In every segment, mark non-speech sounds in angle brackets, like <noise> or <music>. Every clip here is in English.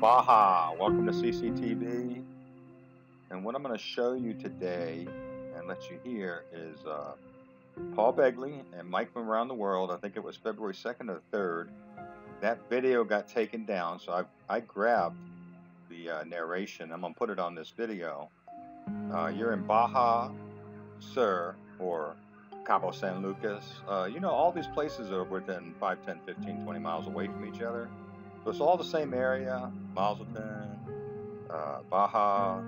Baja. Welcome to CCTV. And what I'm going to show you today and let you hear is uh, Paul Begley and Mike from around the world. I think it was February 2nd or 3rd. That video got taken down, so I, I grabbed the uh, narration. I'm going to put it on this video. Uh, you're in Baja, Sur, or Cabo San Lucas. Uh, you know, all these places are within 5, 10, 15, 20 miles away from each other. So it's all the same area. Mazatlan, uh, Baja,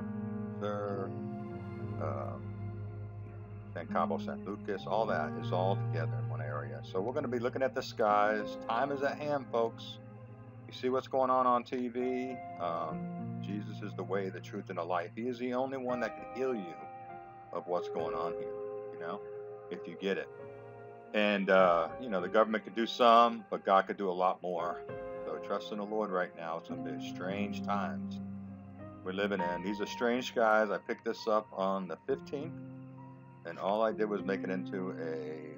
Sur, uh, San Cabo San Lucas, all that is all together in one area. So we're going to be looking at the skies. Time is at hand, folks. You see what's going on on TV? Um, Jesus is the way, the truth, and the life. He is the only one that can heal you of what's going on here, you know? if you get it. And, uh, you know, the government could do some, but God could do a lot more. So trust in the Lord right now. It's to be strange times we're living in. These are strange skies. I picked this up on the 15th, and all I did was make it into a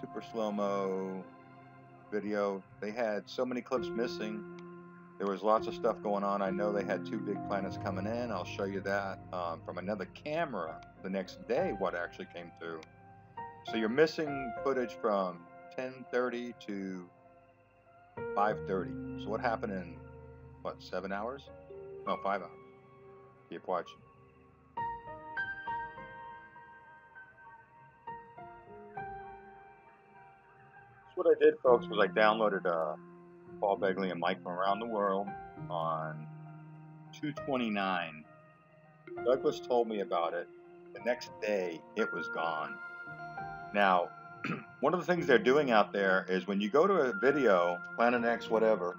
super slow mo video. They had so many clips missing. There was lots of stuff going on. I know they had two big planets coming in. I'll show you that um, from another camera the next day, what actually came through. So you're missing footage from 10:30 to 5:30. So what happened in what seven hours? No, five hours. Keep watching. So what I did, folks, was I downloaded uh, Paul Begley and Mike from around the world on 229. Douglas told me about it. The next day, it was gone. Now, <clears throat> one of the things they're doing out there is when you go to a video, Planet X, whatever,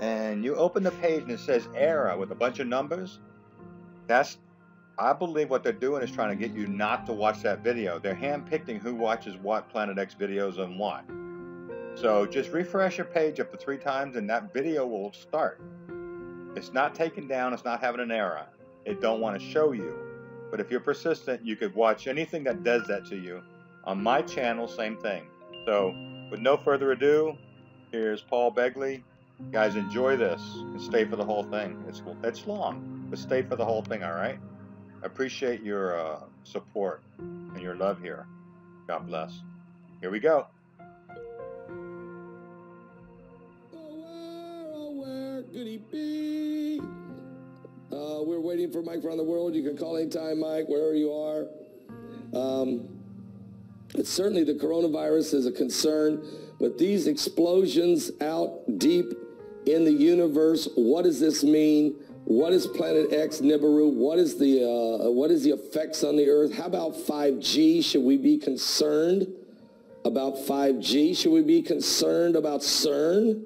and you open the page and it says era with a bunch of numbers, that's, I believe what they're doing is trying to get you not to watch that video. They're handpicking who watches what Planet X videos and what. So just refresh your page up to three times and that video will start. It's not taken down, it's not having an error. It don't want to show you. But if you're persistent, you could watch anything that does that to you on my channel, same thing. So, with no further ado, here's Paul Begley. Guys, enjoy this and stay for the whole thing. It's it's long, but stay for the whole thing. All right. I appreciate your uh, support and your love here. God bless. Here we go. could he be? Uh, we're waiting for Mike around the world. You can call anytime, Mike, wherever you are. Um, certainly the coronavirus is a concern, but these explosions out deep in the universe, what does this mean? What is Planet X, Nibiru? What is the uh, what is the effects on the Earth? How about 5G? Should we be concerned about 5G? Should we be concerned about CERN?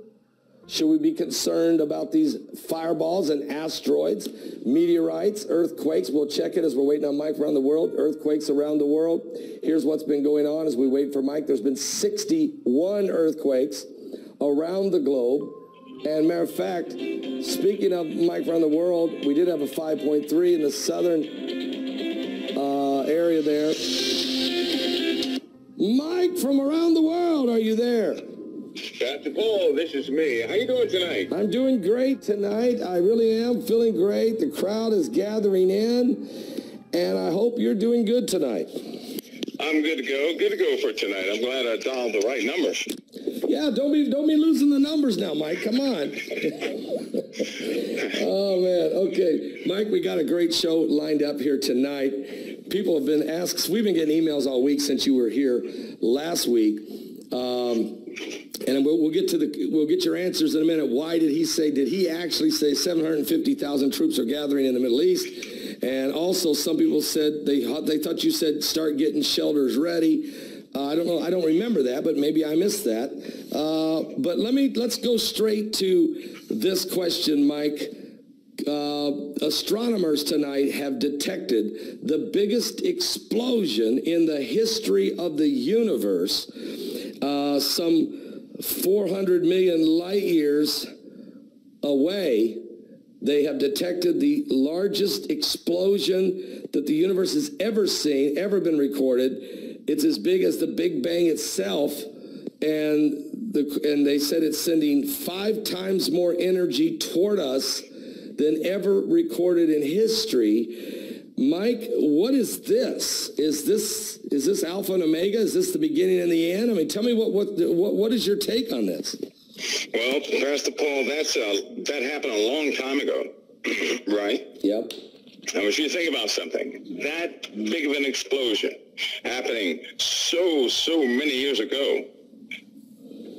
Should we be concerned about these fireballs and asteroids, meteorites, earthquakes? We'll check it as we're waiting on Mike around the world. Earthquakes around the world. Here's what's been going on as we wait for Mike. There's been 61 earthquakes around the globe. And matter of fact, speaking of Mike around the world, we did have a 5.3 in the southern uh, area there. Mike from around the world, are you there? Dr. Paul, this is me. How you doing tonight? I'm doing great tonight. I really am feeling great. The crowd is gathering in, and I hope you're doing good tonight. I'm good to go. Good to go for tonight. I'm glad I dialed the right numbers. Yeah, don't be don't be losing the numbers now, Mike. Come on. <laughs> oh man. Okay, Mike, we got a great show lined up here tonight. People have been asked. We've been getting emails all week since you were here last week. Um, and we'll, we'll, get to the we'll get your answers in a minute. Why did he say? Did he actually say 750,000 troops are gathering in the Middle East? And also, some people said they they thought you said start getting shelters ready. Uh, I don't know. I don't remember that, but maybe I missed that. Uh, but let me let's go straight to this question, Mike. Uh, astronomers tonight have detected the biggest explosion in the history of the universe. Uh, some 400 million light years away, they have detected the largest explosion that the universe has ever seen, ever been recorded. It's as big as the Big Bang itself. and the and they said it's sending five times more energy toward us than ever recorded in history. Mike, what is this? Is this is this alpha and omega? Is this the beginning and the end? I mean, tell me what what what, what is your take on this? Well, Pastor Paul, that's uh, that happened a long time ago, <clears throat> right? Yep. I want you to think about something. That big of an explosion happening so, so many years ago,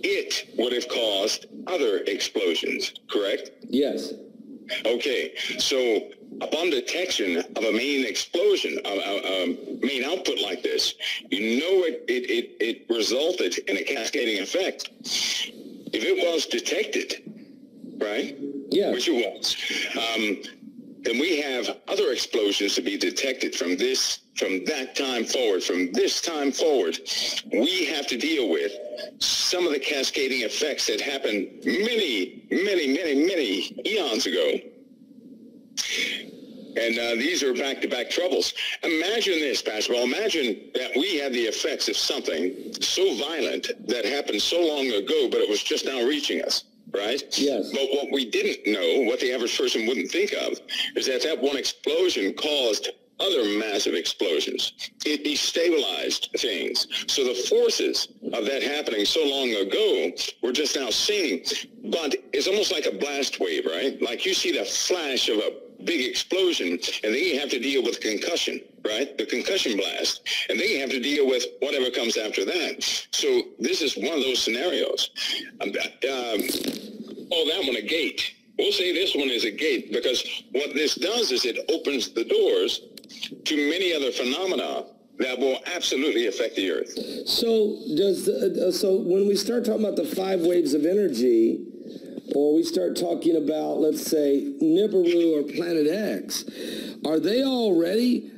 it would have caused other explosions, correct? Yes. Okay, so upon detection of a main explosion, a, a, a main output like this, you know it, it, it, it resulted in a cascading effect. If it was detected, right? Yeah. Which it was. Um, then we have other explosions to be detected from this, from that time forward, from this time forward. We have to deal with some of the cascading effects that happened many, many, many, many eons ago. And uh, these are back-to-back troubles. Imagine this, Pastor Paul. Imagine that we had the effects of something so violent that happened so long ago, but it was just now reaching us right? Yes. But what we didn't know, what the average person wouldn't think of, is that that one explosion caused other massive explosions. It destabilized things. So the forces of that happening so long ago, we're just now seeing. But it's almost like a blast wave, right? Like you see the flash of a big explosion, and then you have to deal with concussion, right? The concussion blast. And then you have to deal with whatever comes after that. So this is one of those scenarios. Um, um, oh, that one a gate. We'll say this one is a gate because what this does is it opens the doors to many other phenomena that will absolutely affect the earth. So does uh, so when we start talking about the five waves of energy, or we start talking about let's say Nibiru or Planet X, are they already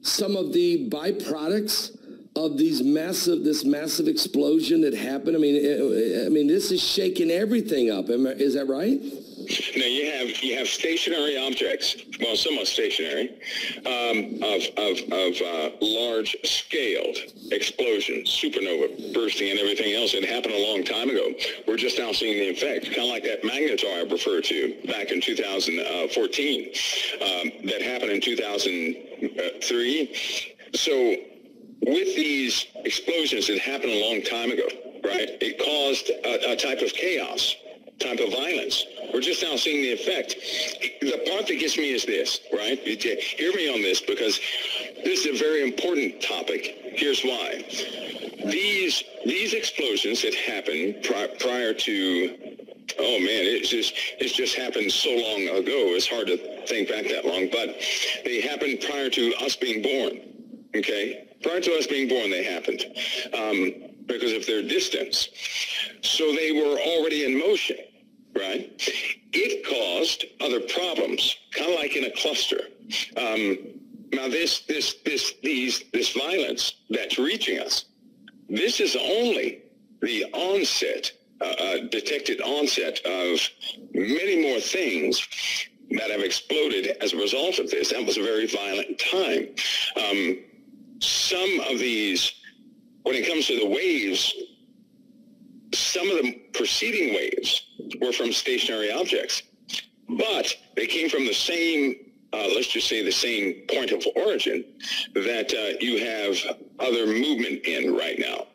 some of the byproducts of these massive this massive explosion that happened? I mean, I mean this is shaking everything up. Is that right? Now you have you have stationary objects, well, somewhat stationary, um, of of, of uh, large scaled explosions, supernova bursting, and everything else. It happened a long time ago. We're just now seeing the effect, kind of like that magnetar I referred to back in 2014, um, that happened in 2003. So with these explosions that happened a long time ago, right? It caused a, a type of chaos type of violence. We're just now seeing the effect. The part that gets me is this, right? Hear me on this because this is a very important topic. Here's why. These these explosions that happened pri- prior to oh man, it's just it's just happened so long ago. It's hard to think back that long, but they happened prior to us being born. Okay, prior to us being born, they happened um, because of their distance. So they were already in motion, right? It caused other problems, kind of like in a cluster. Um, now this, this, this, these, this violence that's reaching us, this is only the onset, uh, uh, detected onset of many more things that have exploded as a result of this. That was a very violent time. Um, some of these, when it comes to the waves, some of the preceding waves were from stationary objects, but they came from the same, uh, let's just say the same point of origin that uh, you have other movement in right now.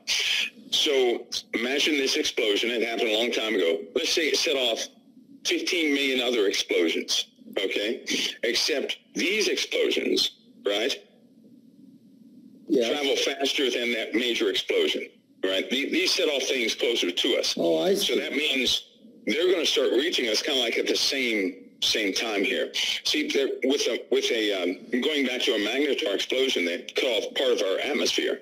So imagine this explosion. It happened a long time ago. Let's say it set off 15 million other explosions, okay? Except these explosions, right, Yeah. travel faster than that major explosion right? These set off things closer to us. Oh, I So that means they're going to start reaching us kind of like at the same same time here. See, with a with a um, going back to a magnetar explosion that cut off part of our atmosphere.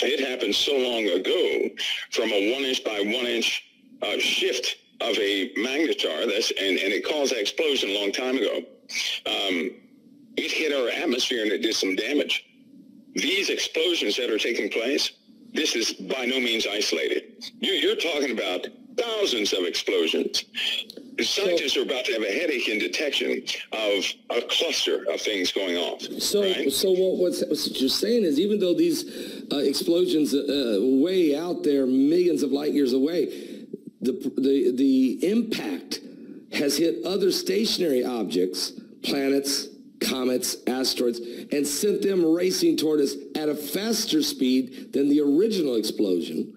It happened so long ago from a one inch by one inch uh, shift of a magnetar. That's and, and it caused that explosion a long time ago. Um, it hit our atmosphere and it did some damage. These explosions that are taking place, this is by no means isolated. You, you're talking about thousands of explosions scientists so, are about to have a headache in detection of a cluster of things going off. So, right? so what, what's, what you're saying is, even though these uh, explosions uh, way out there, millions of light years away, the the the impact has hit other stationary objects, planets, comets, asteroids, and sent them racing toward us at a faster speed than the original explosion.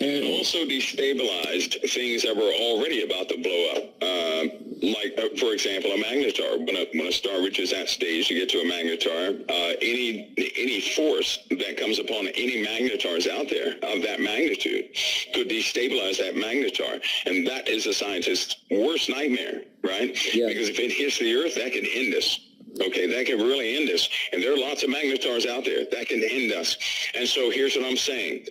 And also destabilized things that were already about to blow up. Uh, like, uh, for example, a magnetar. When a, when a star reaches that stage to get to a magnetar, uh, any any force that comes upon any magnetars out there of that magnitude could destabilize that magnetar. And that is a scientist's worst nightmare, right? Yeah. Because if it hits the Earth, that can end us. Okay, that can really end us. And there are lots of magnetars out there that can end us. And so here's what I'm saying.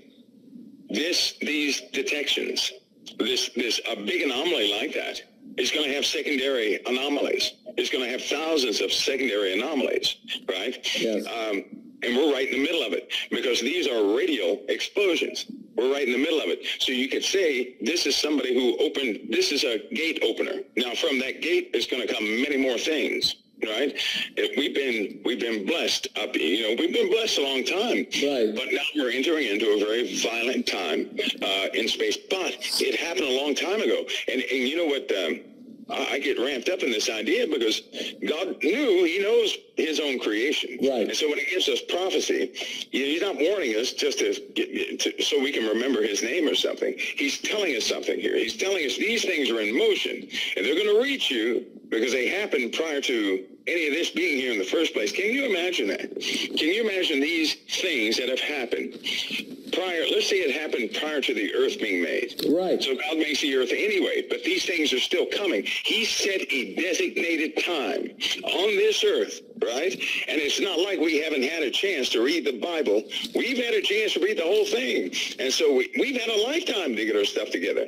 This, these detections, this, this, a big anomaly like that is going to have secondary anomalies. It's going to have thousands of secondary anomalies, right? Yes. Um, and we're right in the middle of it because these are radial explosions. We're right in the middle of it. So you could say this is somebody who opened, this is a gate opener. Now from that gate is going to come many more things right? We've been we've been blessed up, you know, we've been blessed a long time, right? But now we're entering into a very violent time uh, in space. But it happened a long time ago, and and you know what? Um, I get ramped up in this idea because God knew He knows His own creation, right? And so when He gives us prophecy, He's not warning us just to, get, to so we can remember His name or something. He's telling us something here. He's telling us these things are in motion, and they're going to reach you because they happened prior to any of this being here in the first place. Can you imagine that? Can you imagine these things that have happened prior? Let's say it happened prior to the earth being made. Right. So God makes the earth anyway, but these things are still coming. He set a designated time on this earth, right? And it's not like we haven't had a chance to read the Bible. We've had a chance to read the whole thing. And so we, we've had a lifetime to get our stuff together.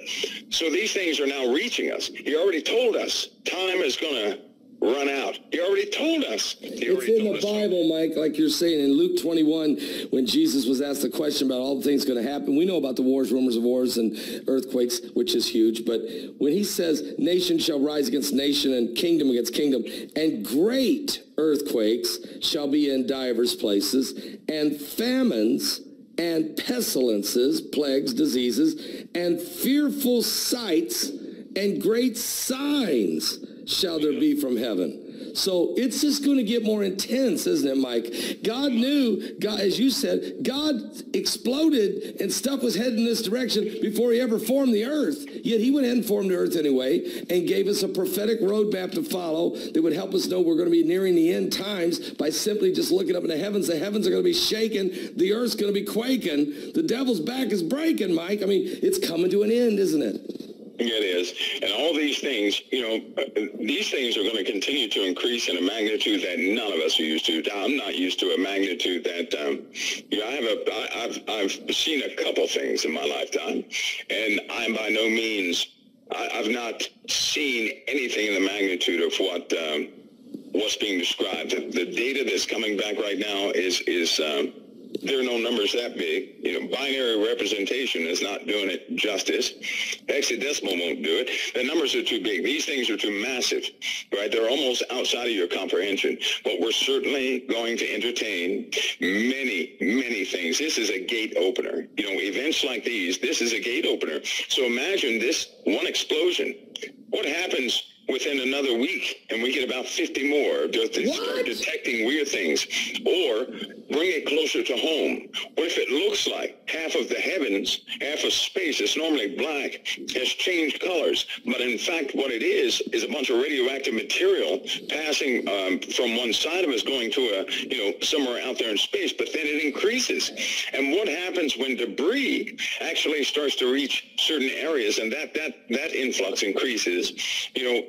So these things are now reaching us. He already told us time is going to run out. He already told us. It's in the Bible, Mike, like you're saying. In Luke 21, when Jesus was asked the question about all the things going to happen, we know about the wars, rumors of wars, and earthquakes, which is huge. But when he says, nation shall rise against nation and kingdom against kingdom, and great earthquakes shall be in divers places, and famines and pestilences, plagues, diseases, and fearful sights and great signs shall there be from heaven. So it's just going to get more intense, isn't it, Mike? God knew, God, as you said, God exploded and stuff was heading this direction before he ever formed the earth. Yet he went ahead and formed the earth anyway and gave us a prophetic roadmap to follow that would help us know we're going to be nearing the end times by simply just looking up in the heavens. The heavens are going to be shaking. The earth's going to be quaking. The devil's back is breaking, Mike. I mean, it's coming to an end, isn't it? It is. And all these things, you know, uh, these things are going to continue to increase in a magnitude that none of us are used to. I'm not used to a magnitude that, um, you know, I have a, I, I've, I've seen a couple things in my lifetime, and I'm by no means, I, I've not seen anything in the magnitude of what, um, what's being described. The, the, data that's coming back right now is, is, um, there are no numbers that big. You know, binary representation is not doing it justice. Hexadecimal won't do it. The numbers are too big. These things are too massive, right? They're almost outside of your comprehension. But we're certainly going to entertain many, many things. This is a gate opener. You know, events like these, this is a gate opener. So imagine this one explosion. What happens within another week and we get about 50 more just start detecting weird things or bring it closer to home. What if it looks like half of the heavens half of space that's normally black has changed colors but in fact what it is is a bunch of radioactive material passing um, from one side of us going to a you know somewhere out there in space but then it increases. And what happens when debris actually starts to reach certain areas and that that that influx increases? You know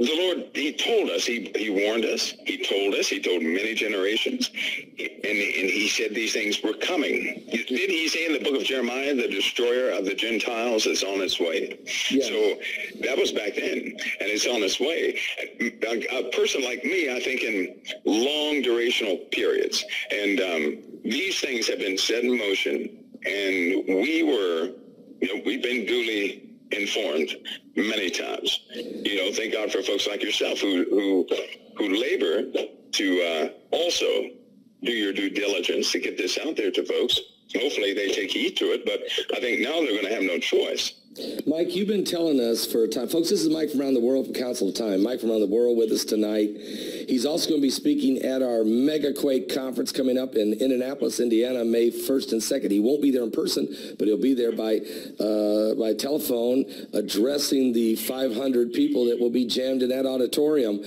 the Lord, he told us, he, he warned us, he told us, he told many generations, and, and he said these things were coming. Did he say in the book of Jeremiah, the destroyer of the Gentiles is on its way? Yeah. So that was back then, and it's on its way. A, a person like me, I think in long durational periods, and um, these things have been set in motion, and we were, you know, we've been duly informed many times. You know, thank God for folks like yourself who who who labor to uh, also do your due diligence to get this out there to folks. Hopefully they take heed to it, but I think now they're going to have no choice. Mike, you've been telling us for a time. Folks, this is Mike from Around the World from Council of Time. Mike from Around the World with us tonight. He's also going to be speaking at our Mega Quake conference coming up in Indianapolis, Indiana, May 1st and 2nd. He won't be there in person, but he'll be there by, uh, by telephone addressing the 500 people that will be jammed in that auditorium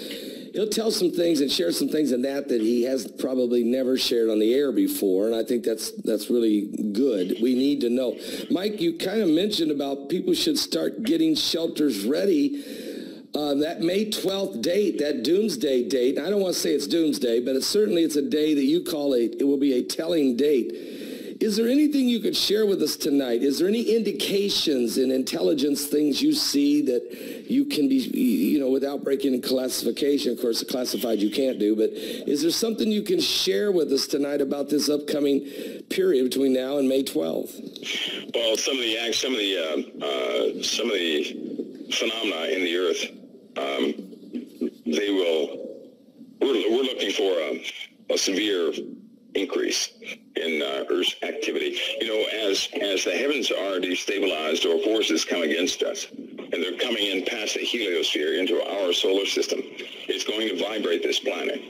he'll tell some things and share some things in that that he has probably never shared on the air before, and I think that's that's really good. We need to know. Mike, you kind of mentioned about people should start getting shelters ready. Uh, that May 12th date, that doomsday date, I don't want to say it's doomsday, but it's certainly it's a day that you call a, it will be a telling date is there anything you could share with us tonight? Is there any indications in intelligence things you see that you can be, you know, without breaking classification, of course, classified you can't do, but is there something you can share with us tonight about this upcoming period between now and May 12th? Well, some of the some of the uh, uh, some of the phenomena in the Earth, um, they will. We're, we're looking for a, a severe increase in uh, Earth's activity. You know, as as the heavens are destabilized or forces come against us, and they're coming in past the heliosphere into our solar system, it's going to vibrate this planet.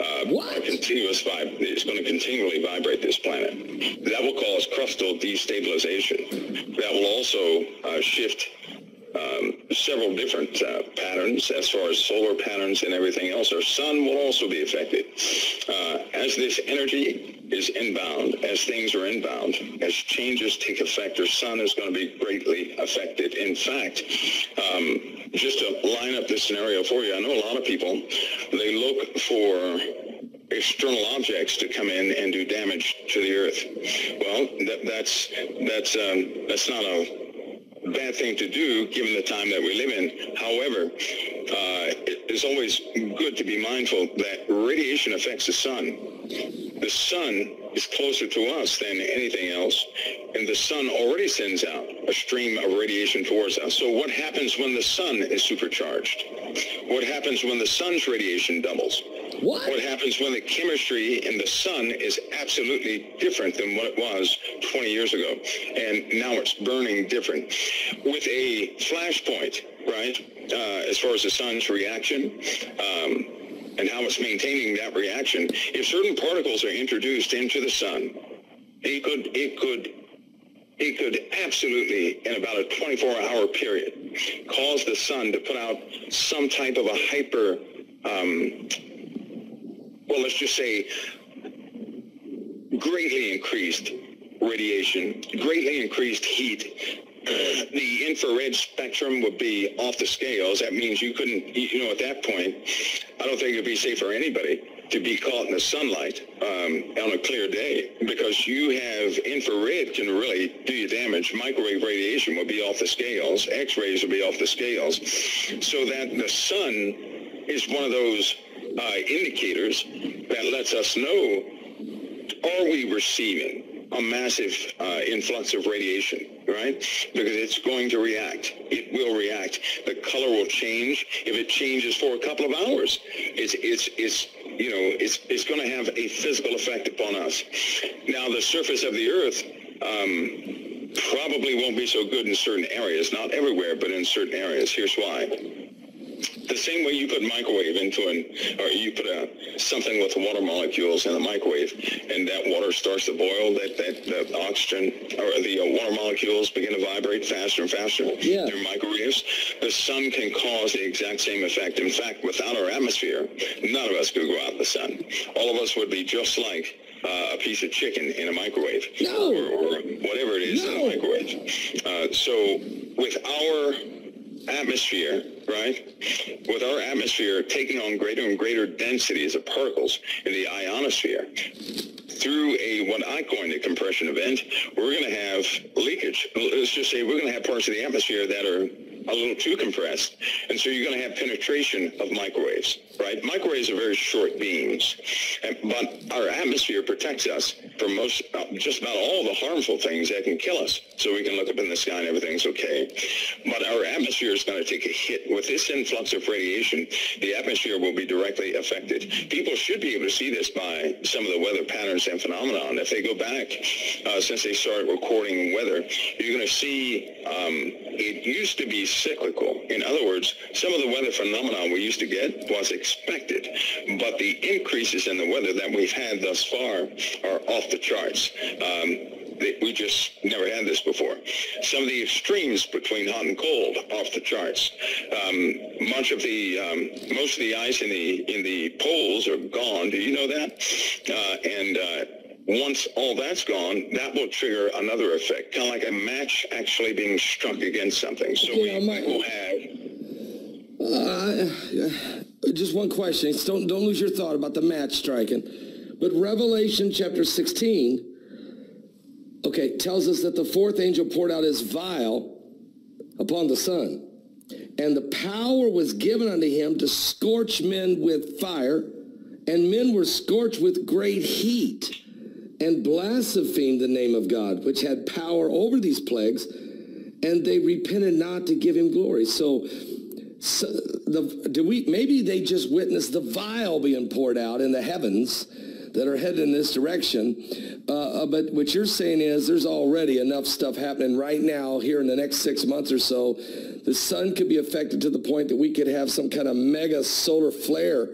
Uh, what? A continuous vibe. It's going to continually vibrate this planet. That will cause crustal destabilization. That will also uh, shift um, several different uh, patterns as far as solar patterns and everything else. Our sun will also be affected. Uh, as this energy is inbound, as things are inbound, as changes take effect, our sun is going to be greatly affected. In fact, um, just to line up this scenario for you, I know a lot of people, they look for external objects to come in and do damage to the earth. Well, that, that's that's um, that's not a bad thing to do given the time that we live in. However, uh, it's always good to be mindful that radiation affects the sun. The sun is closer to us than anything else, and the sun already sends out a stream of radiation towards us. So what happens when the sun is supercharged? What happens when the sun's radiation doubles? What? What happens when the chemistry in the sun is absolutely different than what it was 20 years ago? And now it's burning different. With a flashpoint, right, uh, as far as the sun's reaction, um, and how it's maintaining that reaction, if certain particles are introduced into the sun, it could, it could it could absolutely, in about a 24-hour period, cause the sun to put out some type of a hyper um, well, let's just say, greatly increased radiation, greatly increased heat. the infrared spectrum would be off the scales. That means you couldn't, you know, at that point, I don't think it'd be safe for anybody to be caught in the sunlight um, on a clear day because you have infrared can really do you damage. Microwave radiation would be off the scales. X-rays would be off the scales. So that the sun is one of those uh, indicators that lets us know, are we receiving a massive uh, influx of radiation, right? Because it's going to react. It will react. The color will change. If it changes for a couple of hours, it's, it's, it's you know, it's, it's going to have a physical effect upon us. Now, the surface of the Earth um, probably won't be so good in certain areas. Not everywhere, but in certain areas. Here's why the same way you put microwave into an, or you put a something with water molecules in a microwave, and that water starts to boil, that that the oxygen or the uh, water molecules begin to vibrate faster and faster. Yeah. Through microwaves. The sun can cause the exact same effect. In fact, without our atmosphere, none of us could go out in the sun. All of us would be just like uh, a piece of chicken in a microwave no. or, or whatever it is no. in a microwave. Uh, so with our atmosphere, right? With our atmosphere taking on greater and greater densities of particles in the ionosphere, through a what I coined a compression event, we're going to have leakage. Let's just say we're going to have parts of the atmosphere that are a little too compressed. And so you're going to have penetration of microwaves, right? Microwaves are very short beams, but our atmosphere protects us from most, uh, just about all the harmful things that can kill us. So we can look up in the sky and everything's okay. But our atmosphere is going to take a hit. With this influx of radiation, the atmosphere will be directly affected. People should be able to see this by some of the weather patterns and phenomenon. If they go back uh, since they started recording weather, you're going to see um, it used to be cyclical. In other words, some of the weather phenomenon we used to get was expected, but the increases in the weather that we've had thus far are off the charts. Um, we just never had this before. Some of the extremes between hot and cold off the charts. Um, much of the um, most of the ice in the in the poles are gone. Do you know that? Uh, and uh, once all that's gone, that will trigger another effect, kind of like a match actually being struck against something. So we, we will have. Uh, just one question. Don't don't lose your thought about the match striking. But Revelation chapter 16 okay, tells us that the fourth angel poured out his vial upon the sun. And the power was given unto him to scorch men with fire, and men were scorched with great heat, and blasphemed the name of God, which had power over these plagues, and they repented not to give him glory. So, so the, do we maybe they just witnessed the vial being poured out in the heavens that are headed in this direction. Uh, uh, but what you're saying is there's already enough stuff happening right now here in the next six months or so. The sun could be affected to the point that we could have some kind of mega solar flare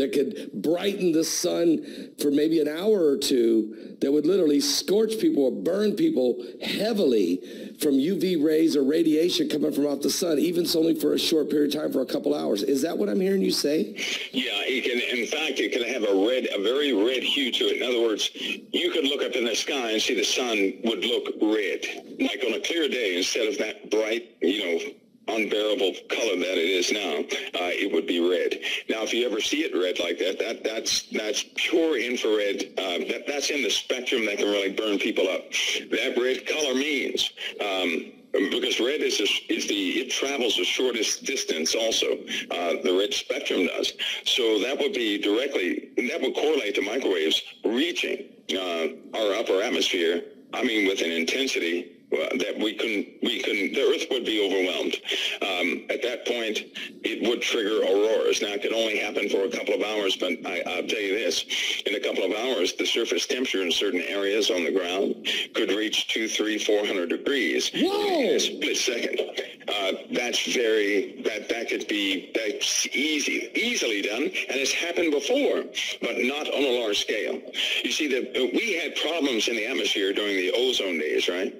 that could brighten the sun for maybe an hour or two that would literally scorch people or burn people heavily from UV rays or radiation coming from off the sun, even so only for a short period of time for a couple hours. Is that what I'm hearing you say? Yeah, it can. In fact, it can have a red, a very red hue to it. In other words, you could look up in the sky and see the sun would look red, like on a clear day, instead of that bright, you know, unbearable color that it is now, uh, it would be red. Now, if you ever see it red like that, that that's that's pure infrared. Uh, that, that's in the spectrum that can really burn people up. That red color means. Um, because red is, a, is the it travels the shortest distance also uh, the red spectrum does so that would be directly that would correlate to microwaves reaching uh, our upper atmosphere i mean with an intensity that we couldn't, we couldn't, the Earth would be overwhelmed. Um, at that point, it would trigger auroras. Now, it could only happen for a couple of hours, but I, will tell you this, in a couple of hours, the surface temperature in certain areas on the ground could reach two, three, four hundred degrees Whoa. in a split second. Uh, that's very, that, that could be, that's easy, easily done, and it's happened before, but not on a large scale. You see, that we had problems in the atmosphere during the ozone days, right?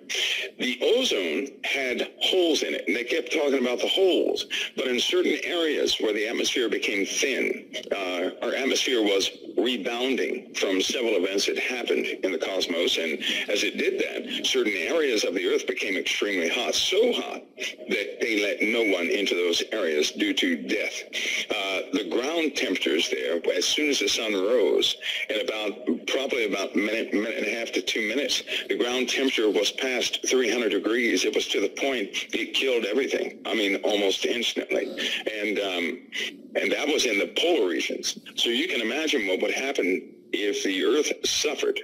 the ozone had holes in it, and they kept talking about the holes. But in certain areas where the atmosphere became thin, uh, our atmosphere was rebounding from several events that happened in the cosmos. And as it did that, certain areas of the Earth became extremely hot, so hot that they let no one into those areas due to death. Uh, the ground temperatures there, as soon as the sun rose, in about probably about minute, minute and a half to two minutes, the ground temperature was past 300 degrees. It was to the point it killed everything. I mean, almost instantly. And um, and that was in the polar regions. So you can imagine what would happen if the Earth suffered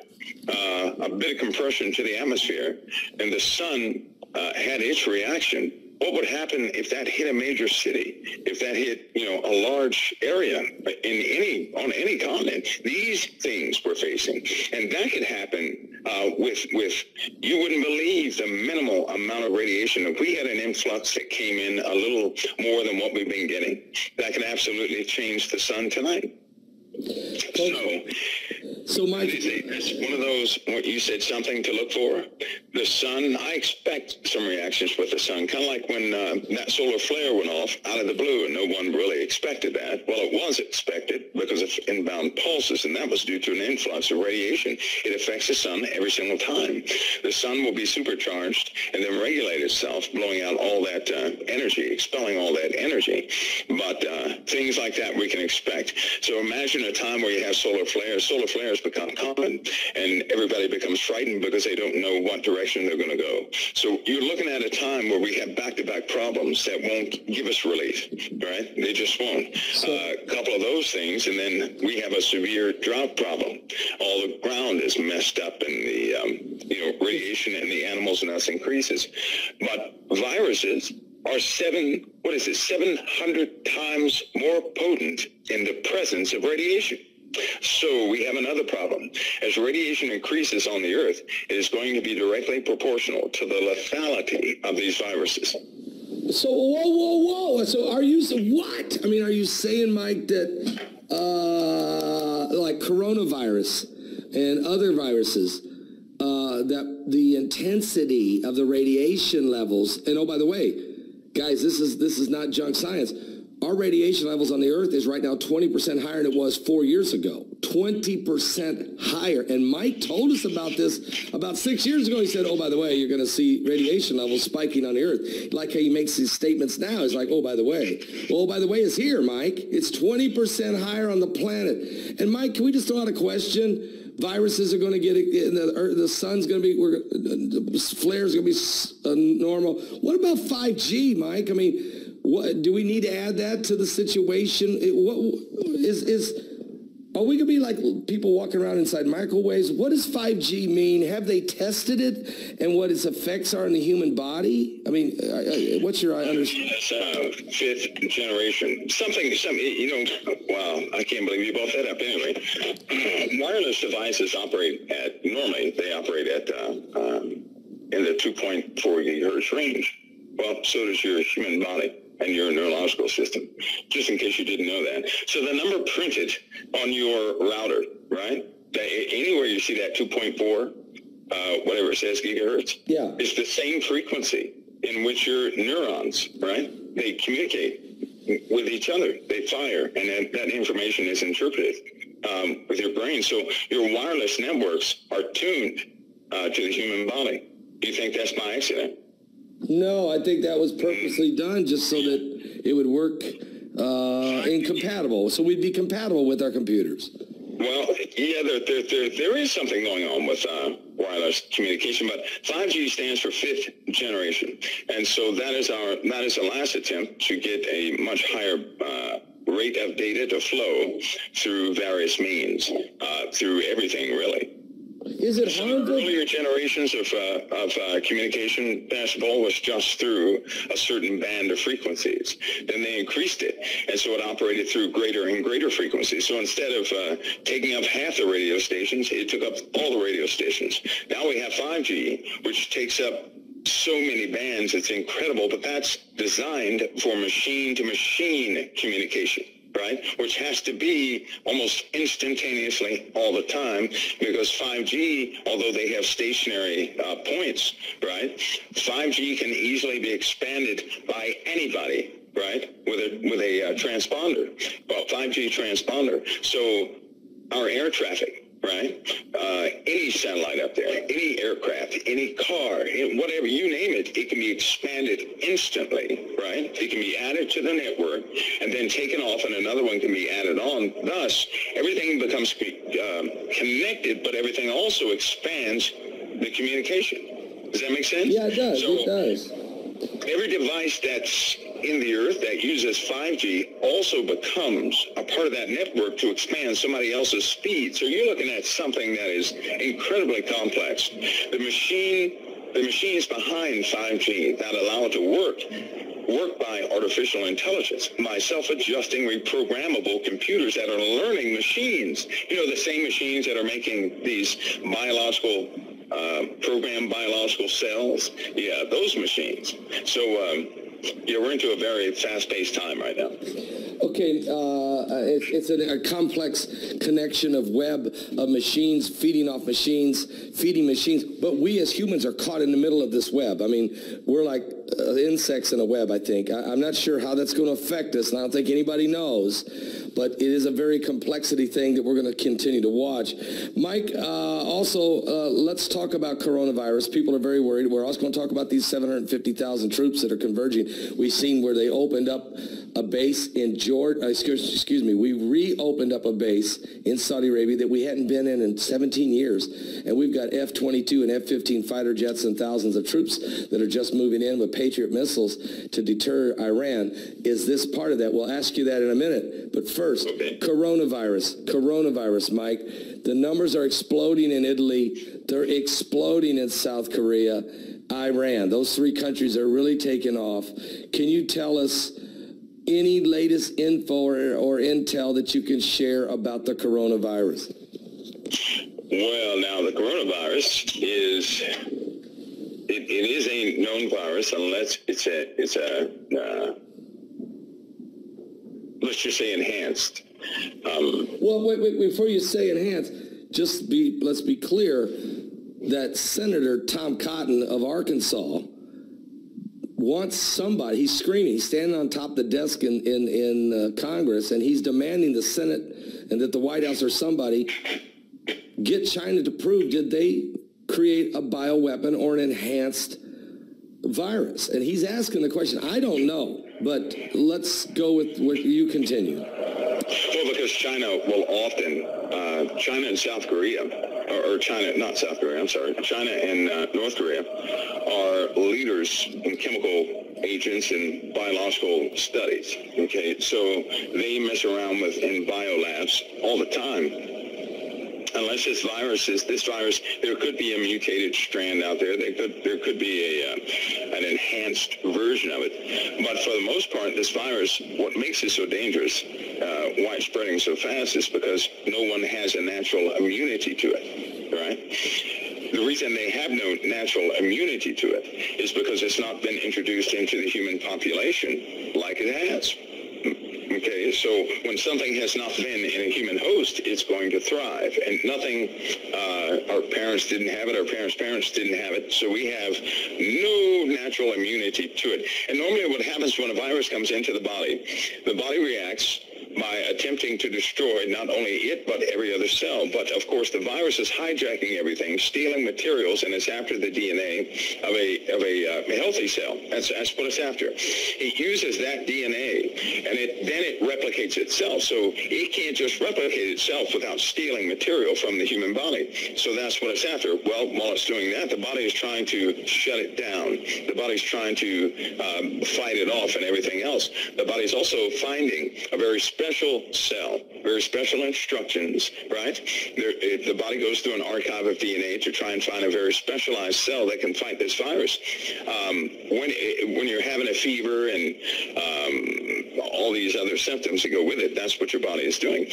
uh, a bit of compression to the atmosphere and the sun uh, had its reaction what would happen if that hit a major city, if that hit, you know, a large area in any, on any continent? These things we're facing. And that could happen uh, with, with, you wouldn't believe the minimal amount of radiation. If we had an influx that came in a little more than what we've been getting, that could absolutely change the sun tonight. So, so Mike, it's one of those. What You said something to look for. The sun. I expect some reactions with the sun, kind of like when uh, that solar flare went off out of the blue, and no one really expected that. Well, it was expected because of inbound pulses, and that was due to an influx of radiation. It affects the sun every single time. The sun will be supercharged and then regulate itself, blowing out all that uh, energy, expelling all that energy. But uh, things like that we can expect. So imagine a time where you have solar flares. Solar flares coronavirus become common, and everybody becomes frightened because they don't know what direction they're going to go. So you're looking at a time where we have back-to-back problems that won't give us relief, right? They just won't. Uh, a couple of those things, and then we have a severe drought problem. All the ground is messed up, and the um, you know radiation in the animals and us increases. But viruses are seven, what is it, 700 times more potent in the presence of radiation. So we have another problem. As radiation increases on the Earth, it is going to be directly proportional to the lethality of these viruses. So whoa, whoa, whoa! So are you what? I mean, are you saying, Mike, that uh, like coronavirus and other viruses, uh, that the intensity of the radiation levels, and oh, by the way, guys, this is this is not junk science. Our radiation levels on the Earth is right now 20% higher than it was four years ago. 20% higher. And Mike told us about this about six years ago. He said, oh, by the way, you're going to see radiation levels spiking on the Earth. Like how he makes these statements now. He's like, oh, by the way. Oh, by the way, it's here, Mike. It's 20% higher on the planet. And Mike, can we just throw out a question? Viruses are going to get, the, the sun's going to be, we're, the flares are going to be uh, normal. What about 5G, Mike? I mean, what do we need to add that to the situation? It, what is is are we gonna be like people walking around inside microwaves? What does 5G mean? Have they tested it and what its effects are in the human body? I mean, what's your understanding? Uh, fifth generation, something, some, you know, wow, I can't believe you brought that up. Anyway, <clears throat> wireless devices operate at normally they operate at uh, um, in the 2.4 gigahertz range. Well, so does your human body and your neurological system, just in case you didn't know that. So the number printed on your router, right? anywhere you see that 2.4, uh, whatever it says, gigahertz, yeah. is the same frequency in which your neurons, right? They communicate with each other. They fire, and that, that information is interpreted um, with your brain. So your wireless networks are tuned uh, to the human body. Do you think that's by accident? No, I think that was purposely done just so that it would work uh, incompatible. So we'd be compatible with our computers. Well, yeah, there, there, there, there is something going on with uh, wireless communication, but 5G stands for fifth generation, and so that is our that is the last attempt to get a much higher uh, rate of data to flow through various means, uh, through everything really. Is it harmful? Earlier generations of, uh, of uh, communication, basketball was just through a certain band of frequencies. Then they increased it, and so it operated through greater and greater frequencies. So instead of uh, taking up half the radio stations, it took up all the radio stations. Now we have 5G, which takes up so many bands. It's incredible, but that's designed for machine-to-machine communication right? Which has to be almost instantaneously all the time because 5G, although they have stationary uh, points, right? 5G can easily be expanded by anybody, right? With a with a uh, transponder, well, 5G transponder. So our air traffic right? Uh, any satellite up there, any aircraft, any car, whatever, you name it, it can be expanded instantly, right? It can be added to the network and then taken off and another one can be added on. Thus, everything becomes um, connected, but everything also expands the communication. Does that make sense? Yeah, it does. So, it does. Every device that's in the earth that uses 5G also becomes a part of that network to expand somebody else's speed. So you're looking at something that is incredibly complex. The machine, the machines behind 5G that allow it to work work by artificial intelligence, by self-adjusting reprogrammable computers that are learning machines. You know, the same machines that are making these biological uh, programmed biological cells. Yeah, those machines. So um, yeah, we're into a very fast-paced time right now. Okay, uh, it, it's a, a, complex connection of web of machines feeding off machines, feeding machines. But we as humans are caught in the middle of this web. I mean, we're like uh, insects in a web, I think. I, am not sure how that's going to affect us, and I don't think anybody knows, but it is a very complexity thing that we're going to continue to watch. Mike, uh, also, uh, let's talk about coronavirus. People are very worried. We're also going to talk about these 750,000 troops that are converging. We've seen where they opened up a base in Jordan, uh, excuse, excuse me, we reopened up a base in Saudi Arabia that we hadn't been in in 17 years, and we've got F-22 and F-15 fighter jets and thousands of troops that are just moving in with Patriot missiles to deter Iran. Is this part of that? We'll ask you that in a minute. But first, okay. coronavirus, coronavirus, Mike. The numbers are exploding in Italy. They're exploding in South Korea, Iran. Those three countries are really taking off. Can you tell us any latest info or, or intel that you can share about the coronavirus? Well, now the coronavirus is it, it is a known virus unless it's a it's a uh, let's just say enhanced. Um, well, wait, wait, before you say enhanced, just be let's be clear that Senator Tom Cotton of Arkansas wants somebody. He's screaming. He's standing on top of the desk in in, in uh, Congress, and he's demanding the Senate and that the White House or somebody get China to prove did they create a bioweapon or an enhanced virus? And he's asking the question. I don't know, but let's go with what you continue. Well, because China will often, uh, China and South Korea, or, China, not South Korea, I'm sorry, China and uh, North Korea are leaders in chemical agents and biological studies. Okay, so they mess around with in biolabs all the time unless this virus is this virus, there could be a mutated strand out there. There could there could be a uh, an enhanced version of it. But for the most part, this virus, what makes it so dangerous, uh, why it's spreading so fast, is because no one has a natural immunity to it. Right. The reason they have no natural immunity to it is because it's not been introduced into the human population like it has. Okay, so when something has not been in a human host, it's going to thrive. And nothing, uh, our parents didn't have it, our parents' parents didn't have it, so we have no natural immunity to it. And normally what happens when a virus comes into the body, the body reacts by attempting to destroy not only it, but every other cell. But of course, the virus is hijacking everything, stealing materials, and it's after the DNA of a, of a uh, healthy cell. That's, that's what it's after. It uses that DNA, and it then it replicates itself. So it can't just replicate itself without stealing material from the human body. So that's what it's after. Well, while it's doing that, the body is trying to shut it down. The body's trying to um, fight it off and everything else. The body's also finding a very special special cell, very special instructions, right? There, it, the body goes through an archive of DNA to try and find a very specialized cell that can fight this virus. Um, when, when you're having a fever and um, all these other symptoms that go with it, that's what your body is doing.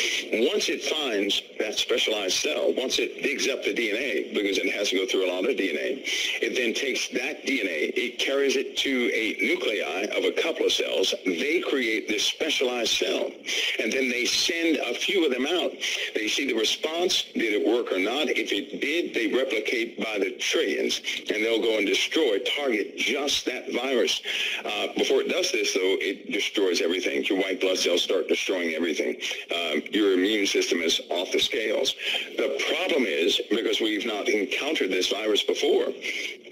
Once it finds that specialized cell, once it digs up the DNA, because it has to go through a lot of DNA, it then takes that DNA, it carries it to a nuclei of a couple of cells. They create this specialized cell and then they send a few of them out. They see the response, did it work or not. If it did, they replicate by the trillions, and they'll go and destroy, target just that virus. Uh, before it does this, though, it destroys everything. Your white blood cells start destroying everything. Um, your immune system is off the scales. The problem is, because we've not encountered this virus before,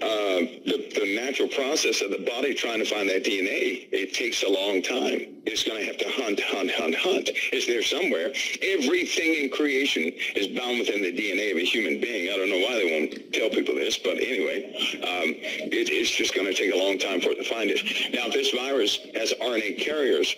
uh, the, the natural process of the body trying to find that DNA, it takes a long time. It's going to have to hunt, hunt, hunt, hunt. It's there somewhere. Everything in creation is bound within the DNA of a human being. I don't know why they won't tell people this, but anyway, um, it, it's just going to take a long time for it to find it. Now, this virus has RNA carriers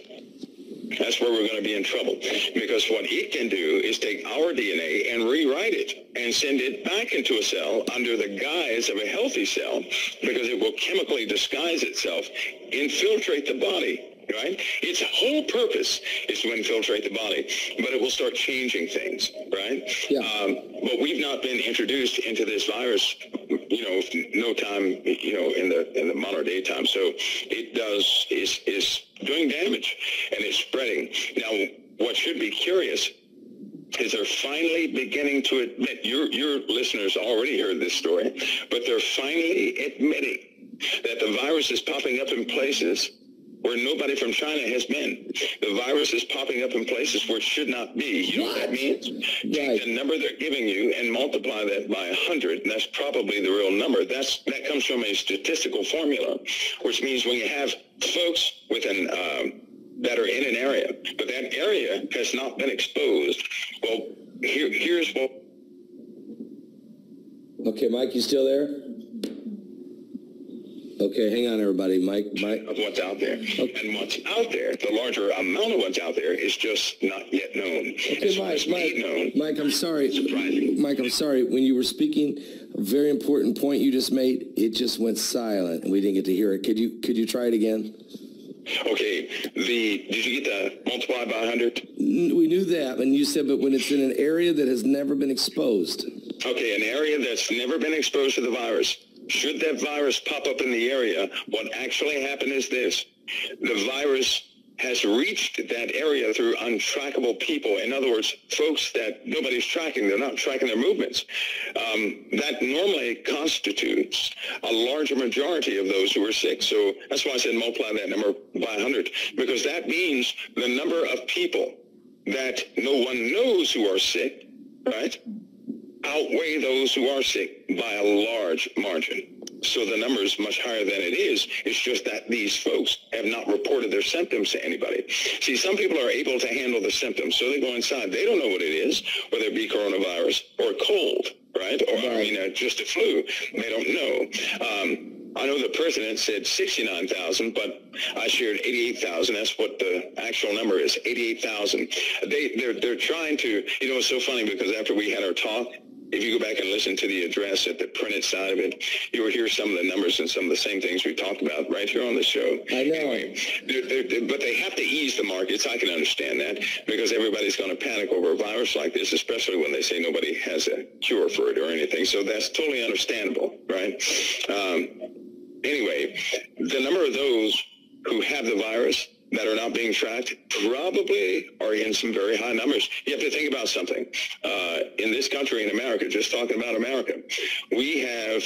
that's where we're going to be in trouble. Because what it can do is take our DNA and rewrite it and send it back into a cell under the guise of a healthy cell because it will chemically disguise itself, infiltrate the body, right? Its whole purpose is to infiltrate the body, but it will start changing things, right? Yeah. Um, but we've not been introduced into this virus, you know, no time, you know, in the in the modern day time. So it does is is doing damage and it's spreading. Now, what should be curious is they're finally beginning to admit, your, your listeners already heard this story, but they're finally admitting that the virus is popping up in places where nobody from China has been. The virus is popping up in places where it should not be. You know what that means? Take the number they're giving you and multiply that by 100, and that's probably the real number. That's That comes from a statistical formula, which means when you have folks with an... Um, that are in an area, but that area has not been exposed. Well, here, here's what. Okay, Mike, you still there? Okay, hang on, everybody. Mike, Mike. Of what's out there. Okay. And what's out there, the larger amount of what's out there is just not yet known. Okay, Mike, Mike, known, Mike, I'm sorry. Surprising. Mike, I'm sorry. When you were speaking, a very important point you just made, it just went silent and we didn't get to hear it. Could you, could you try it again? Okay, the did you get the multiply by 100? We knew that, and you said, but when it's in an area that has never been exposed. Okay, an area that's never been exposed to the virus. Should that virus pop up in the area, what actually happened is this. The virus has reached that area through untrackable people. In other words, folks that nobody's tracking. They're not tracking their movements. Um, that normally constitutes a larger majority of those who are sick. So that's why I said multiply that number by 100, because that means the number of people that no one knows who are sick, right, outweigh those who are sick by a large margin. So the number is much higher than it is. It's just that these folks have not reported their symptoms to anybody. See, some people are able to handle the symptoms, so they go inside. They don't know what it is, whether it be coronavirus or cold, right? Or, I mean, uh, just a flu. They don't know. Um, I know the president said 69,000, but I shared 88,000. That's what the actual number is, 88,000. They, they're, they're trying to, you know, it's so funny because after we had our talk, if you go back and listen to the address at the printed side of it, you will hear some of the numbers and some of the same things we talked about right here on the show. I know. Anyway, they're, they're, but they have to ease the markets. I can understand that because everybody's going to panic over a virus like this, especially when they say nobody has a cure for it or anything. So that's totally understandable, right? Um, anyway, the number of those who have the virus that are not being tracked probably are in some very high numbers. You have to think about something. Uh, in this country, in America, just talking about America, we have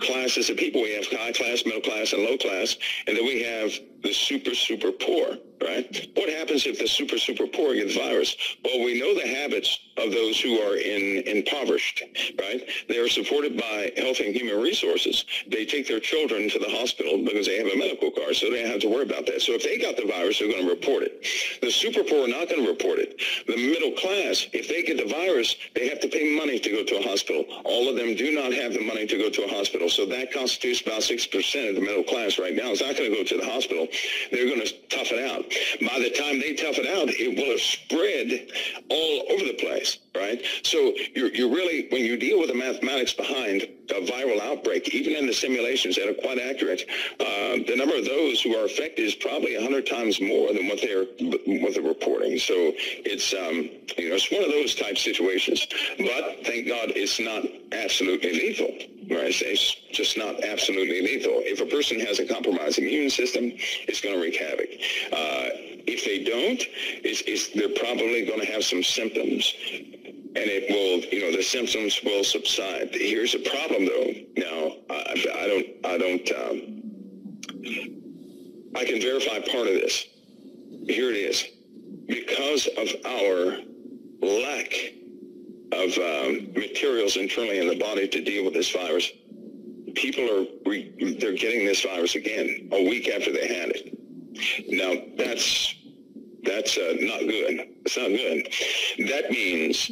classes of people. We have high class, middle class, and low class, and then we have the super, super poor, right? What happens if the super, super poor get the virus? Well, we know the habits of those who are in impoverished, right? They are supported by Health and Human Resources. They take their children to the hospital because they have a medical card, so they don't have to worry about that. So if they got the virus, they're going to report it. The super poor are not going to report it. The middle class, if they get the virus, they have to pay money to go to a hospital. All of them do not have the money to go to a hospital. So that constitutes about 6% of the middle class right now. It's not going to go to the hospital. They're going to tough it out. By the time they tough it out, it will have spread all over the place right? So you're, you're really, when you deal with the mathematics behind a viral outbreak, even in the simulations that are quite accurate, uh, the number of those who are affected is probably 100 times more than what they're, what they're reporting. So it's, um, you know, it's one of those type situations. But thank God it's not absolutely lethal. Right? It's just not absolutely lethal. If a person has a compromised immune system, it's going to wreak havoc. Uh, if they don't, it's, it's, they're probably going to have some symptoms and it will, you know, the symptoms will subside. Here's a problem, though. Now, I, I don't, I don't, um, I can verify part of this. Here it is. Because of our lack of um, materials internally in the body to deal with this virus, people are re- they're getting this virus again a week after they had it. Now that's that's uh, not good. It's not good. That means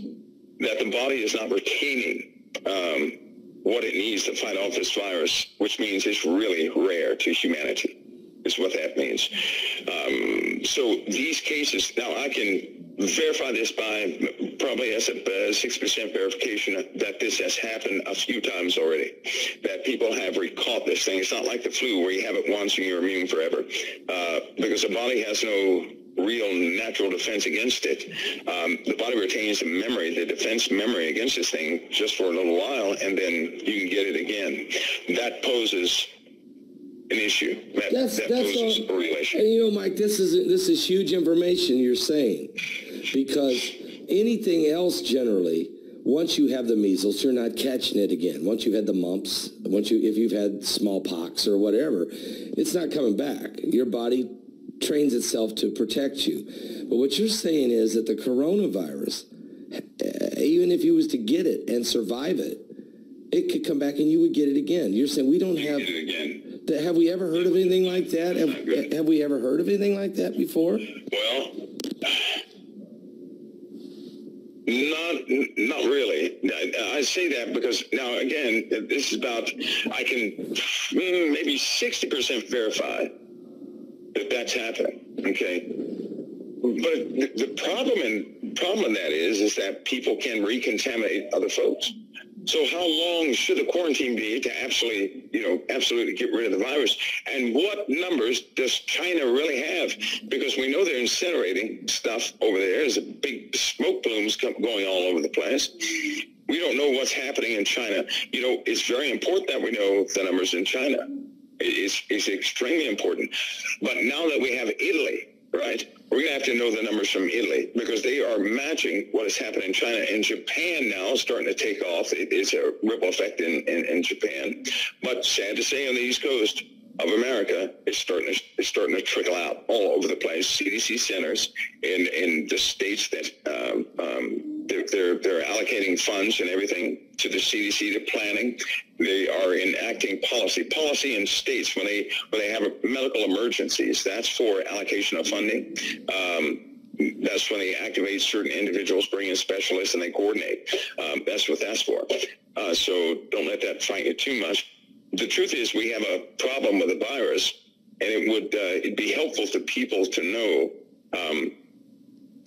that the body is not retaining um, what it needs to fight off this virus, which means it's really rare to humanity. Is what that means. Um, so these cases now I can verify this by probably as a six percent verification that this has happened a few times already. That people have recaught this thing. It's not like the flu where you have it once and you're immune forever, uh, because the body has no real natural defense against it. Um, the body retains the memory, the defense memory against this thing just for a little while, and then you can get it again. That poses an issue. That, that's, that that's all, a real issue. And you know, Mike, this is this is huge information you're saying, because anything else generally once you have the measles, you're not catching it again. Once you had the mumps, once you if you've had smallpox or whatever, it's not coming back. Your body trains itself to protect you. But what you're saying is that the coronavirus, even if you was to get it and survive it, it could come back and you would get it again. You're saying we don't have. Again. Have we ever heard of anything like that? Have, have we ever heard of anything like that before? Well, not not really. I, I, say that because now again, this is about I can mm, maybe sixty percent verify that that's happening. Okay, but the, problem and problem in that is is that people can recontaminate other folks. So how long should the quarantine be to absolutely, you know, absolutely get rid of the virus? And what numbers does China really have? Because we know they're incinerating stuff over there. There's a big smoke plumes going all over the place. We don't know what's happening in China. You know, it's very important that we know the numbers in China. It's, it's extremely important. But now that we have Italy, right? We're going to have to know the numbers from Italy because they are matching what is happening in China. And Japan now is starting to take off. It is a ripple effect in, in, in Japan. But sad to say on the East Coast, of America is starting to is starting to trickle out all over the place. CDC centers in in the states that um, um, they're, they're they're allocating funds and everything to the CDC to planning. They are enacting policy. Policy in states when they when they have medical emergencies. That's for allocation of funding. Um, that's when they activate certain individuals, bring in specialists, and they coordinate. Um, that's what that's for. Uh, so don't let that frighten you too much the truth is we have a problem with the virus, and it would uh, be helpful to people to know um,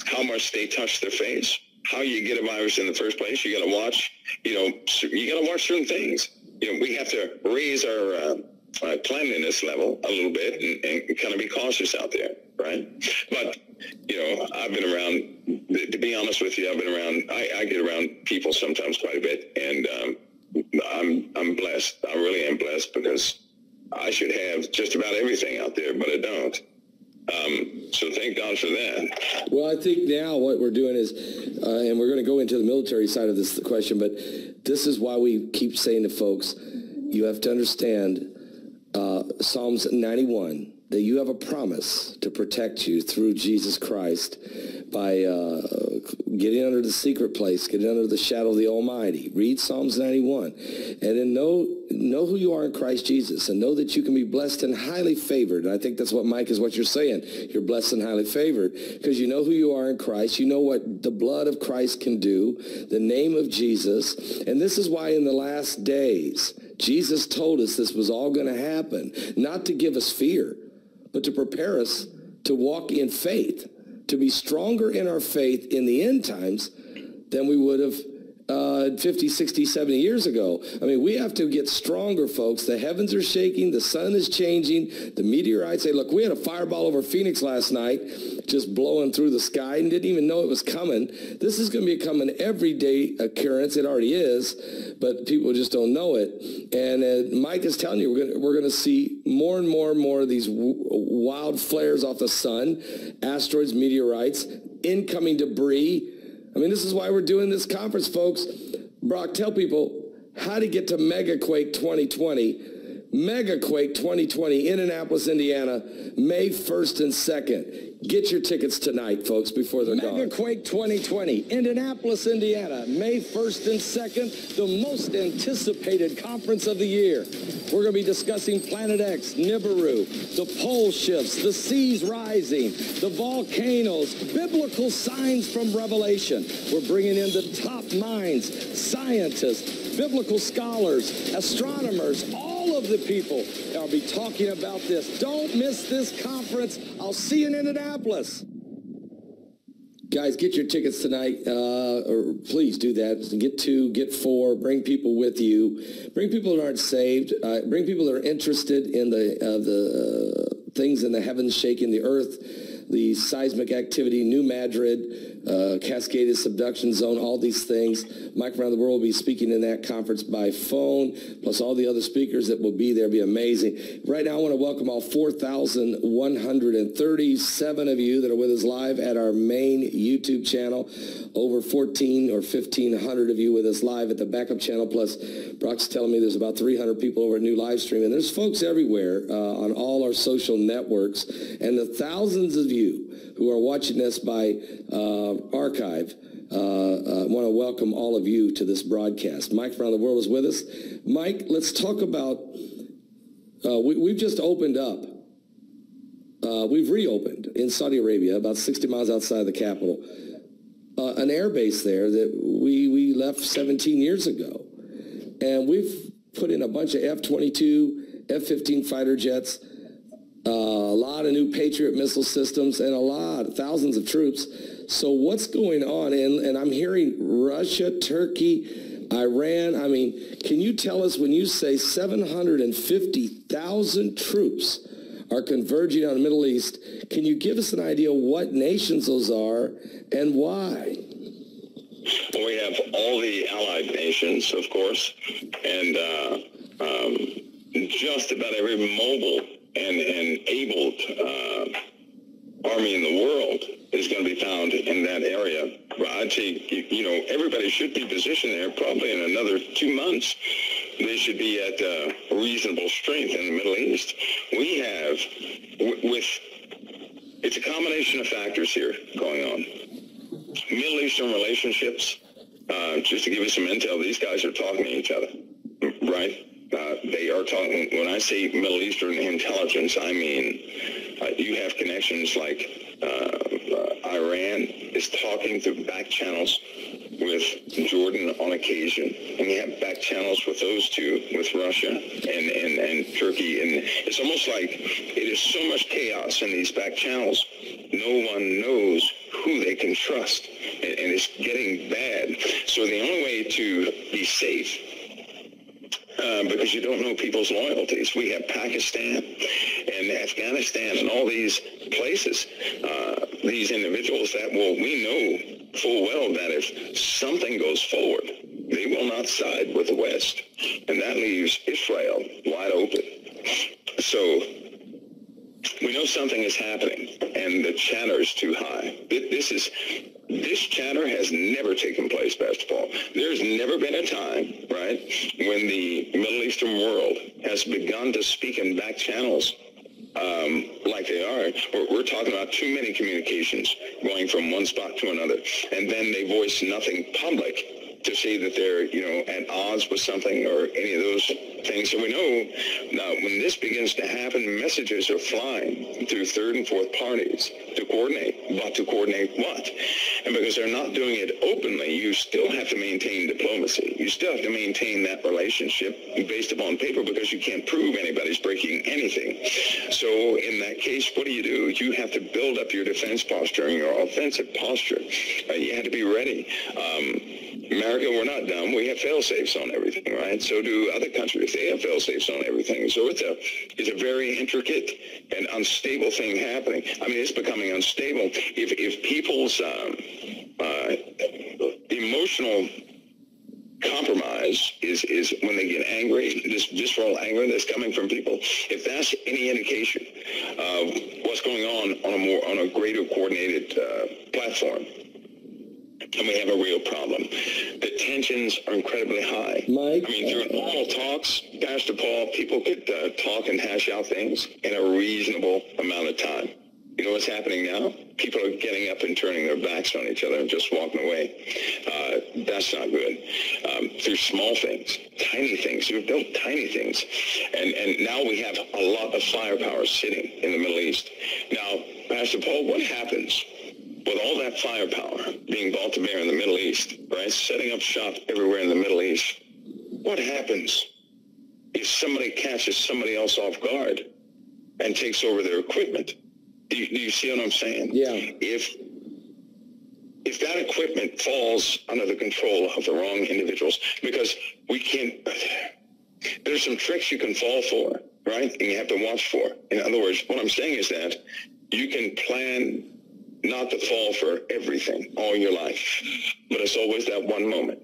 how much they touch their face, how you get a virus in the first place. You got to watch, you know, you got to watch certain things. You know, we have to raise our uh, uh, cleanliness level a little bit and, and kind of be cautious out there, right? But you know, I've been around. To be honest with you, I've been around. I, I get around people sometimes quite a bit, and um, I'm I'm blessed. I really am blessed because I should have just about everything out there, but I don't. Um, so thank God for that. Well, I think now what we're doing is, uh, and we're going to go into the military side of this question, but this is why we keep saying to folks, you have to understand uh, Psalms 91 that you have a promise to protect you through Jesus Christ by uh, getting under the secret place, getting under the shadow of the Almighty. Read Psalms 91 and then know, know who you are in Christ Jesus and know that you can be blessed and highly favored. And I think that's what, Mike, is what you're saying. You're blessed and highly favored because you know who you are in Christ. You know what the blood of Christ can do, the name of Jesus. And this is why in the last days, Jesus told us this was all going to happen, not to give us fear, but to prepare us to walk in faith, to be stronger in our faith in the end times than we would have uh, 50, 60, 70 years ago. I mean, we have to get stronger, folks. The heavens are shaking. The sun is changing. The meteorites say, look, we had a fireball over Phoenix last night just blowing through the sky and didn't even know it was coming. This is going to become an everyday occurrence. It already is, but people just don't know it. And uh, Mike is telling you, we're going we're to see more and more and more of these wild flares off the sun, asteroids, meteorites, incoming debris, I mean, this is why we're doing this conference, folks. Brock, tell people how to get to MegaQuake 2020. MegaQuake 2020, Indianapolis, Indiana, May 1st and 2nd. Get your tickets tonight, folks, before they're Mega gone. Quake 2020, Indianapolis, Indiana, May 1st and 2nd, the most anticipated conference of the year. We're going to be discussing Planet X, Nibiru, the pole shifts, the seas rising, the volcanoes, biblical signs from Revelation. We're bringing in the top minds, scientists, biblical scholars, astronomers, all of the people that will be talking about this. Don't miss this conference. I'll see you in Indianapolis. Guys, get your tickets tonight, uh, or please do that. Get two, get four. Bring people with you. Bring people that aren't saved. Uh, bring people that are interested in the uh, the things in the heavens shaking the earth, the seismic activity, New Madrid, uh, Cascadia Subduction Zone, all these things. Mike around the world will be speaking in that conference by phone, plus all the other speakers that will be there. will Be amazing. Right now, I want to welcome all 4,137 of you that are with us live at our main YouTube channel. Over 14 or 1,500 of you with us live at the backup channel. Plus, Brock's telling me there's about 300 people over at New Live Stream, and there's folks everywhere uh, on all our social networks, and the thousands of you who are watching this by uh, archive. I uh, uh, want to welcome all of you to this broadcast. Mike from the world is with us. Mike, let's talk about. Uh, we, have just opened up. we've reopened in Saudi Arabia, about 60 miles outside of the capital, an air base there that we, we left 17 years ago. And we've put in a bunch of F-22, F-15 fighter jets, uh, a lot of new Patriot missile systems, and a lot, thousands of troops. So what's going on? And, and I'm hearing Russia, Turkey, Iran. I mean, can you tell us when you say 750,000 troops are converging on the Middle East, can you give us an idea what nations those are and why? Well, we have all the allied nations, of course, and uh, um, just about every mobile and, and abled uh, army in the world is going to be found in that area. I'd say, you know, everybody should be positioned there probably in another two months. They should be at uh, reasonable strength in the Middle East. We have, with, it's a combination of factors here going on. Middle Eastern relationships, uh, just to give you some intel, these guys are talking to each other, right? They are talking, when I say Middle Eastern intelligence, I mean uh, you have connections like uh, uh, Iran is talking through back channels with Jordan on occasion, and you have back channels with those two, with Russia and, and, and Turkey. And it's almost like it is so much chaos in these back channels. No one knows who they can trust, and, and it's getting bad. So the only way to be safe uh, because you don't know people's loyalties. We have Pakistan and Afghanistan and all these places, uh, these individuals that, well, we know full well that if something goes forward, they will not side with the West. And that leaves Israel wide open. So we know something is happening, and the chatter is too high. This is this chatter has never taken place, Pastor Paul. There's never been a time, right, when the Middle Eastern world has begun to speak in back channels um, like they are. We're, we're, talking about too many communications going from one spot to another, and then they voice nothing public to say that they're, you know, at odds with something or any of those things. So we know now when this begins to happen, messages are flying through third and fourth parties to coordinate. But to coordinate what? And because they're not doing it openly, you still have to maintain diplomacy. You still have to maintain that relationship based upon paper because you can't prove anybody's breaking anything. So in that case, what do you do? You have to build up your defense posture and your offensive posture. Uh, you have to be ready. Um, America, we're not dumb. We have fail safes on everything, right? So do other countries. They have fail safes on everything. So it's a it's a very intricate and unstable thing happening. I mean, it's becoming unstable. If if people's um, uh, emotional compromise is is when they get angry, this visceral anger that's coming from people. If that's any indication of what's going on on a more on a greater coordinated uh, platform and we have a real problem. The tensions are incredibly high. Mike? I mean, through normal talks, Pastor Paul, people could uh, talk and hash out things in a reasonable amount of time. You know what's happening now? People are getting up and turning their backs on each other and just walking away. Uh, that's not good. Um, through small things, tiny things. We've built tiny things. And, and now we have a lot of firepower sitting in the Middle East. Now, Pastor Paul, what happens with all that firepower being brought to bear in the Middle East, right, setting up shop everywhere in the Middle East, what happens if somebody catches somebody else off guard and takes over their equipment? Do you, do you see what I'm saying? Yeah. If if that equipment falls under the control of the wrong individuals, because we can't, there's some tricks you can fall for, right? And you have to watch for. In other words, what I'm saying is that you can plan not to fall for everything all your life, but it's always that one moment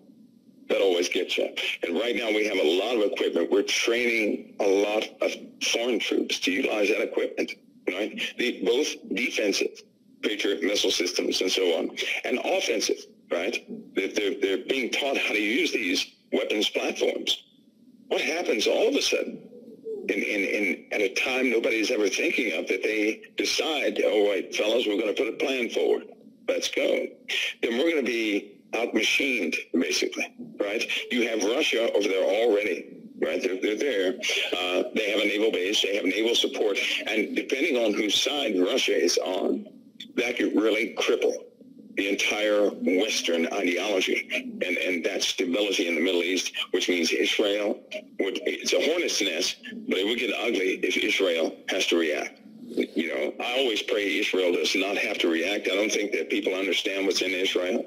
that always gets you. And right now we have a lot of equipment. We're training a lot of foreign troops to utilize that equipment, right? The, both defensive Patriot missile systems and so on, and offensive, right? They're, they're being taught how to use these weapons platforms. What happens all of a sudden in, in, in at a time nobody's ever thinking of that they decide, all right, fellas, we're going to put a plan forward. Let's go. Then we're going to be out machined, basically, right? You have Russia over there already. Right, they're, they're there. Uh, they have a naval base. They have naval support, and depending on whose side Russia is on, that could really cripple the entire Western ideology and, and that stability in the Middle East, which means Israel would, it's a hornet's nest, but it would get ugly if Israel has to react. You know, I always pray Israel does not have to react. I don't think that people understand what's in Israel,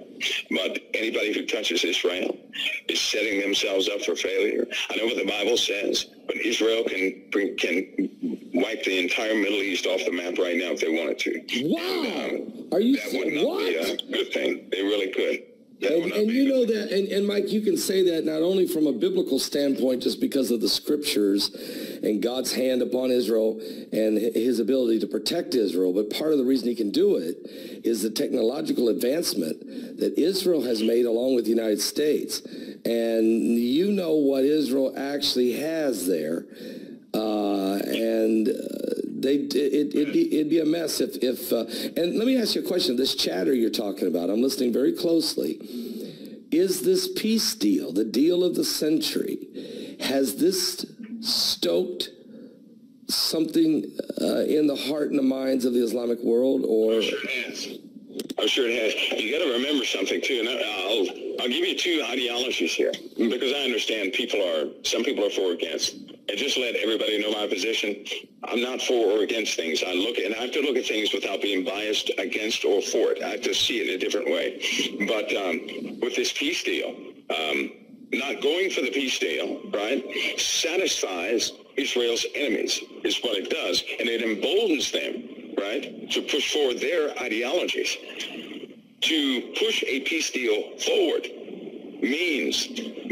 but anybody who touches Israel is setting themselves up for failure. I know what the Bible says, but Israel can can wipe the entire Middle East off the map right now if they wanted to. Wow! And, um, Are you that would not what? be a good thing. They really could. And, and you know that, and, and Mike, you can say that not only from a biblical standpoint, just because of the scriptures and God's hand upon Israel and his ability to protect Israel, but part of the reason he can do it is the technological advancement that Israel has made along with the United States. And you know what Israel actually has there. Uh, and uh, they it, it'd be it'd be a mess if if uh, and let me ask you a question this chatter you're talking about i'm listening very closely is this peace deal the deal of the century has this stoked something uh, in the heart and the minds of the islamic world or sure it has. I'm sure it has. You got to remember something too, and I'll I'll give you two ideologies here because I understand people are some people are for or against. And just let everybody know my position. I'm not for or against things. I look and I have to look at things without being biased against or for it. I have to see it a different way. But um, with this peace deal, um, not going for the peace deal, right, satisfies Israel's enemies is what it does, and it emboldens them, right, to push forward their ideologies. To push a peace deal forward means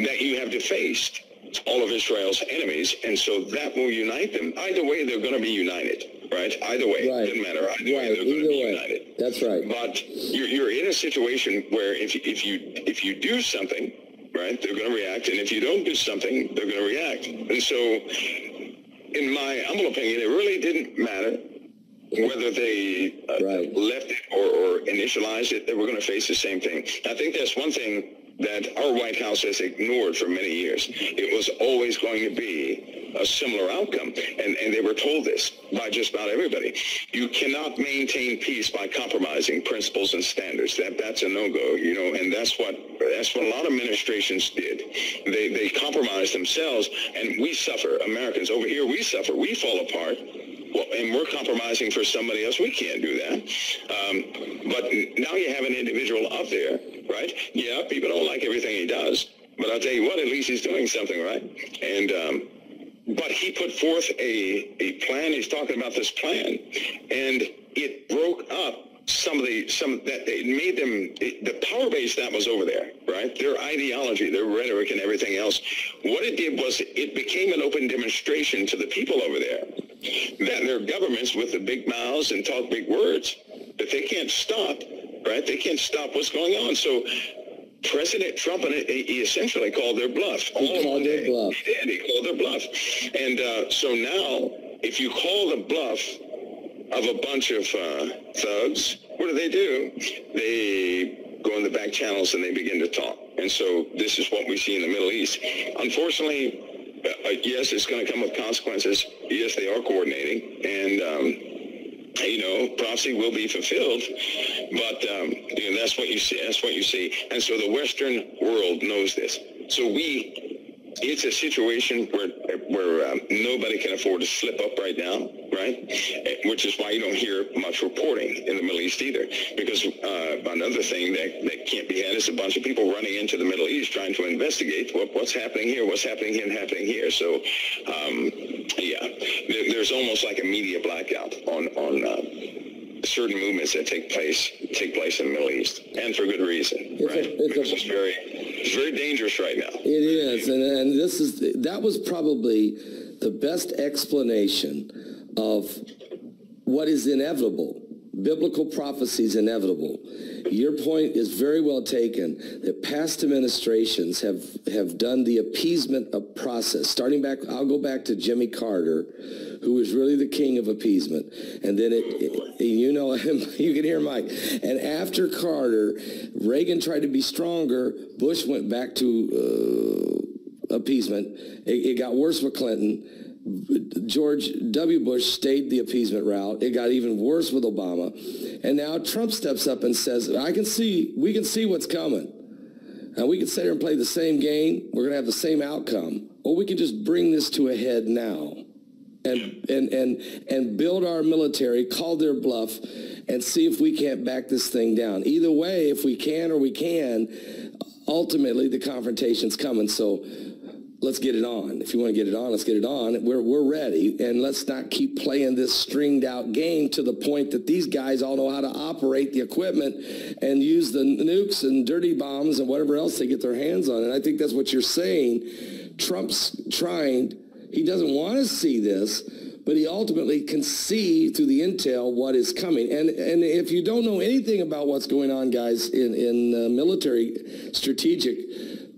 that you have defaced all of Israel's enemies, and so that will unite them. Either way, they're going to be united, right? Either way, Right. doesn't matter. Either way, right they're going to be way united. that's right But you're, you're in a situation where if, if you if you do something, right, they're going to react, and if you don't do something, they're going to react. And so, in my humble opinion, it really didn't matter whether they uh, Right. left it or, or initialized it. They were going to face the same thing. I think that's one thing that our White House has ignored for many years. It was always going to be a similar outcome, and, and they were told this by just about everybody. You cannot maintain peace by compromising principles and standards. That that's a no-go, you know, and that's what that's what a lot of administrations did. They they compromised themselves, and we suffer. Americans over here, we suffer. We fall apart. And we're compromising for somebody else. We can't do that. Um, but now you have an individual up there, right? Yeah, people don't like everything he does, but I'll tell you what, at least he's doing something right. And um, but he put forth a a plan. He's talking about this plan, and it broke up some of the some that it made them it, the power base that was over there, right? Their ideology, their rhetoric, and everything else. What it did was it became an open demonstration to the people over there that their governments with the big mouths and talk big words that they can't stop, right? They can't stop what's going on. So. President Trump and he he essentially called their bluff. in called their bluff. He did. He called their bluff. And uh, so now, if you call the bluff of a bunch of uh, thugs, what do they do? They go in the back channels and they begin to talk. And so this is what we see in the Middle East. Unfortunately, uh, uh, yes, it's going to come with consequences. Yes, they are coordinating. And, um, you know, prophecy will be fulfilled, but um, you know, that's what you see. That's what you see, and so the Western world knows this. So we, it's a situation where where um, nobody can afford to slip up right now, right? Eh, Which is why you don't hear much reporting in the Middle East either, because uh, another thing that, that can't be had is a bunch of people running into the Middle East trying to investigate what, what's happening here, what's happening here, and happening here. So, um, yeah, there, there's almost like a media blackout on on uh, certain movements that take place take place in the Middle East, and for good reason. It's right? A, it's, a, it's very it's very dangerous right now. It is, and and this is that was probably the best explanation of what is inevitable. Biblical prophecy is inevitable. Your point is very well taken that past administrations have, have done the appeasement of process. Starting back, I'll go back to Jimmy Carter, who was really the king of appeasement. And then it, it you know him, <laughs> you can hear Mike. And after Carter, Reagan tried to be stronger. Bush went back to uh, appeasement. It, it got worse with Clinton. George W. Bush stayed the appeasement route. It got even worse with Obama. And now Trump steps up and says, I can see, we can see what's coming. And we can sit here and play the same game. We're going to have the same outcome. Or we can just bring this to a head now and, and, and, and build our military, call their bluff, and see if we can't back this thing down. Either way, if we can or we can, ultimately the confrontation's coming. So let's get it on. If you want to get it on, let's get it on. We're, we're ready. And let's not keep playing this stringed out game to the point that these guys all know how to operate the equipment and use the nukes and dirty bombs and whatever else they get their hands on. And I think that's what you're saying. Trump's trying, he doesn't want to see this, but he ultimately can see through the intel what is coming. And, and if you don't know anything about what's going on, guys, in, in uh, military strategic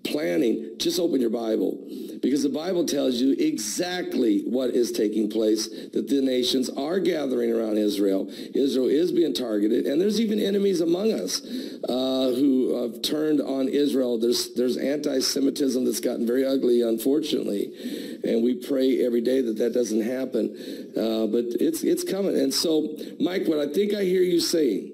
planning, just open your Bible because the Bible tells you exactly what is taking place, that the nations are gathering around Israel. Israel is being targeted, and there's even enemies among us uh, who have turned on Israel. There's, there's anti-Semitism that's gotten very ugly, unfortunately, and we pray every day that that doesn't happen. Uh, but it's, it's coming. And so, Mike, what I think I hear you saying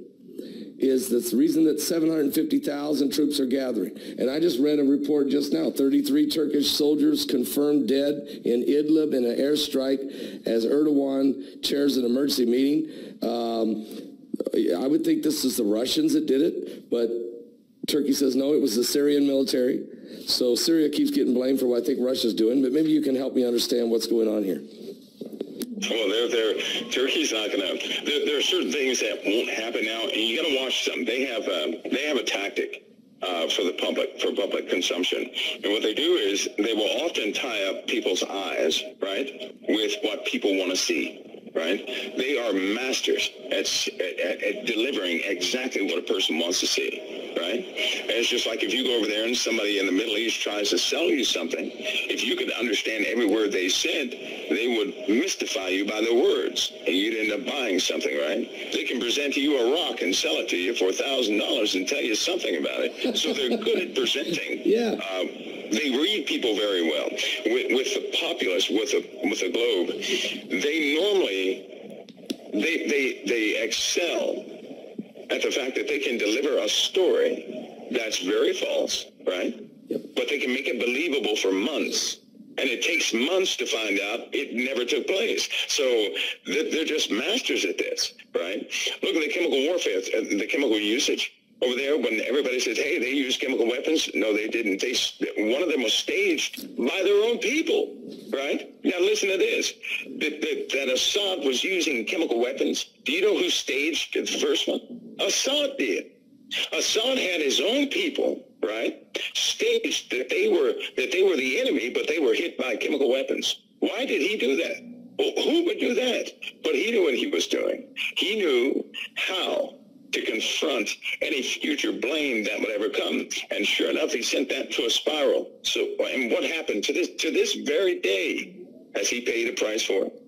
is the reason that 750,000 troops are gathering. And I just read a report just now, 33 Turkish soldiers confirmed dead in Idlib in an airstrike as Erdogan chairs an emergency meeting. Um, I would think this is the Russians that did it, but Turkey says no, it was the Syrian military. So Syria keeps getting blamed for what I think Russia's doing, but maybe you can help me understand what's going on here. Well, they're, they're, Turkey's not going to. There, there, are certain things that won't happen now, and you got to watch them. They have a, they have a tactic uh, for the public for public consumption, and what they do is they will often tie up people's eyes, right, with what people want to see right? They are masters at, at, at, delivering exactly what a person wants to see right? And it's just like if you go over there and somebody in the Middle East tries to sell you something, if you could understand every word they said, they would mystify you by their words, and you'd end up buying something, right? They can present to you a rock and sell it to you for a thousand dollars and tell you something about it. So they're good at presenting. <laughs> Yeah. Um, they read people very well. With, with the populace, with the with the globe, they normally they they they excel at the fact that they can deliver a story that's very false, right? But they can make it believable for months. And it takes months to find out it never took place. So they're just masters at this, right? Look at the chemical warfare, uh, the chemical usage over there when everybody says, hey, they used chemical weapons. No, they didn't. They, one of them was staged by their own people, right? Now listen to this, that, that, that Assad was using chemical weapons. Do you know who staged the first one? Assad did. Assad had his own people, right, staged that they were that they were the enemy, but they were hit by chemical weapons. Why did he do that? Well, who would do that? But he knew what he was doing. He knew how to confront any future blame that would ever come. And sure enough, he sent that to a spiral. So, and what happened to this to this very day? Has he paid a price for it?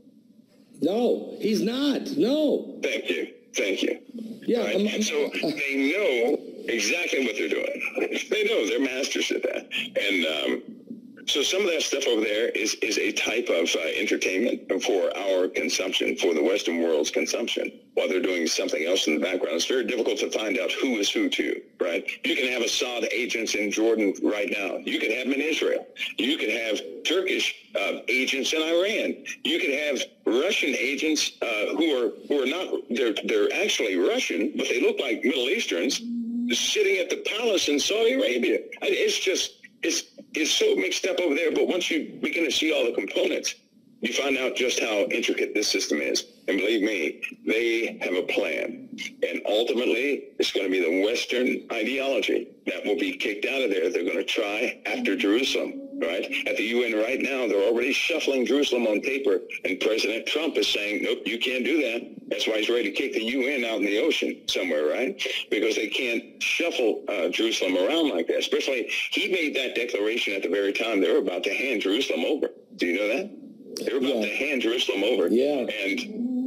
No, he's not. No. Thank you. Thank you. Yeah. Right? Um, and so uh, uh. they know exactly what they're doing. They know they're masters at that. And um, so some of that stuff over there is, is a type of uh, entertainment for our consumption, for the Western world's consumption, while they're doing something else in the background. It's very difficult to find out who is who to, right? You can have Assad agents in Jordan right now. You can have them in Israel. You can have Turkish uh, agents in Iran. You can have Russian agents uh, who are who are not they're they're actually Russian, but they look like Middle Easterns, sitting at the palace in Saudi Arabia. It's just it's is so mixed up over there. But once you begin to see all the components, you find out just how intricate this system is. And believe me, they have a plan. And ultimately, it's going to be the Western ideology that will be kicked out of there. They're going to try after Jerusalem right? At the UN right now, they're already shuffling Jerusalem on paper, and President Trump is saying, nope, you can't do that. That's why he's ready to kick the UN out in the ocean somewhere, right? Because they can't shuffle uh, Jerusalem around like that. Especially, he made that declaration at the very time they were about to hand Jerusalem over. Do you know that? They were about yeah. to hand Jerusalem over. Yeah. And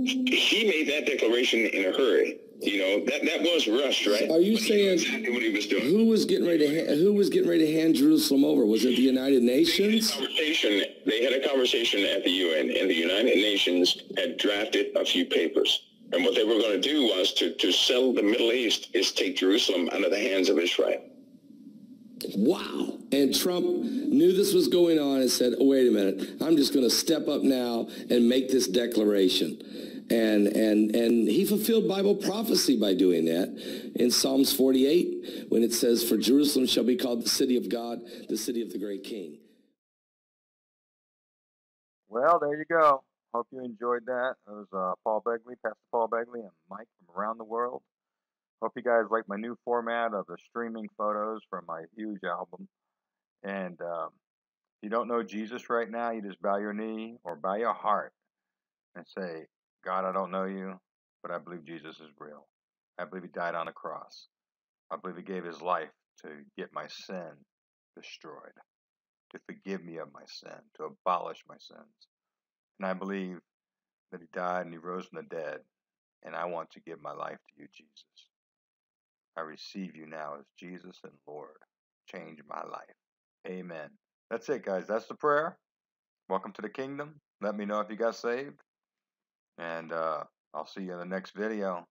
he made that declaration in a hurry. You know that that was rushed, right? Are you but saying exactly what he was doing? Who was getting ready to who was getting ready to hand Jerusalem over? Was it the United Nations? They had a conversation. They had a conversation at the UN, and the United Nations had drafted a few papers. And what they were going to do was to, to settle the Middle East is take Jerusalem out of the hands of Israel. Wow. And Trump knew this was going on and said, oh, wait a minute, I'm just going to step up now and make this declaration and and and he fulfilled bible prophecy by doing that. In psalms 48 when it says for jerusalem shall be called the city of god the city of the great king. Well there you go. Hope you enjoyed that. It was uh, paul begley pastor paul begley and mike from around the world. Hope you guys like my new format of the streaming photos from my huge album. And um, if you don't know jesus right now you just bow your knee or bow your heart and say God, I don't know you, but I believe Jesus is real. I believe he died on the cross. I believe he gave his life to get my sin destroyed, to forgive me of my sin, to abolish my sins. And I believe that he died and he rose from the dead, and I want to give my life to you, Jesus. I receive you now as Jesus and Lord. Change my life. Amen. That's it, guys. That's the prayer. Welcome to the kingdom. Let me know if you got saved. And uh, I'll see you in the next video.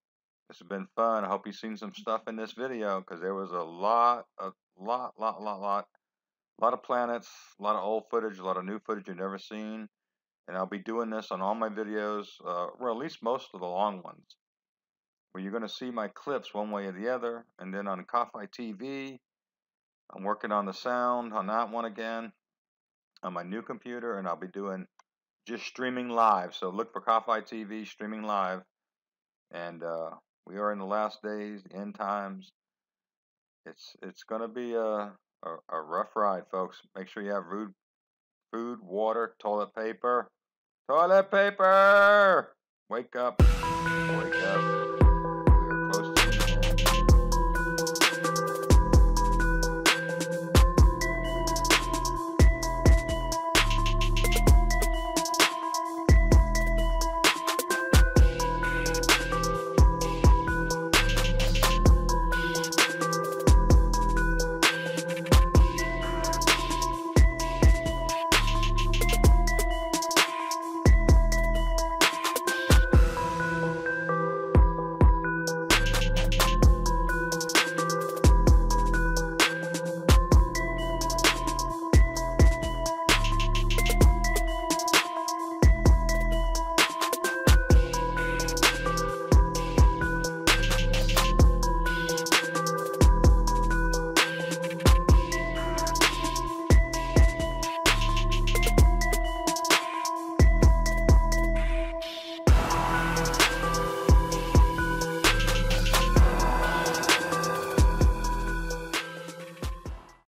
This has been fun. I hope you've seen some stuff in this video because there was a lot, a lot, lot, lot, lot, a lot of planets, a lot of old footage, a lot of new footage you've never seen. And I'll be doing this on all my videos, uh, or at least most of the long ones, where you're going to see my clips one way or the other. And then on Coffee TV, I'm working on the sound on that one again on my new computer, and I'll be doing just streaming live. So look for Coffee TV streaming live. And uh, we are in the last days, end times. It's it's going to be a, a, a rough ride, folks. Make sure you have food, food, water, toilet paper. Toilet paper! Wake up. Wake up.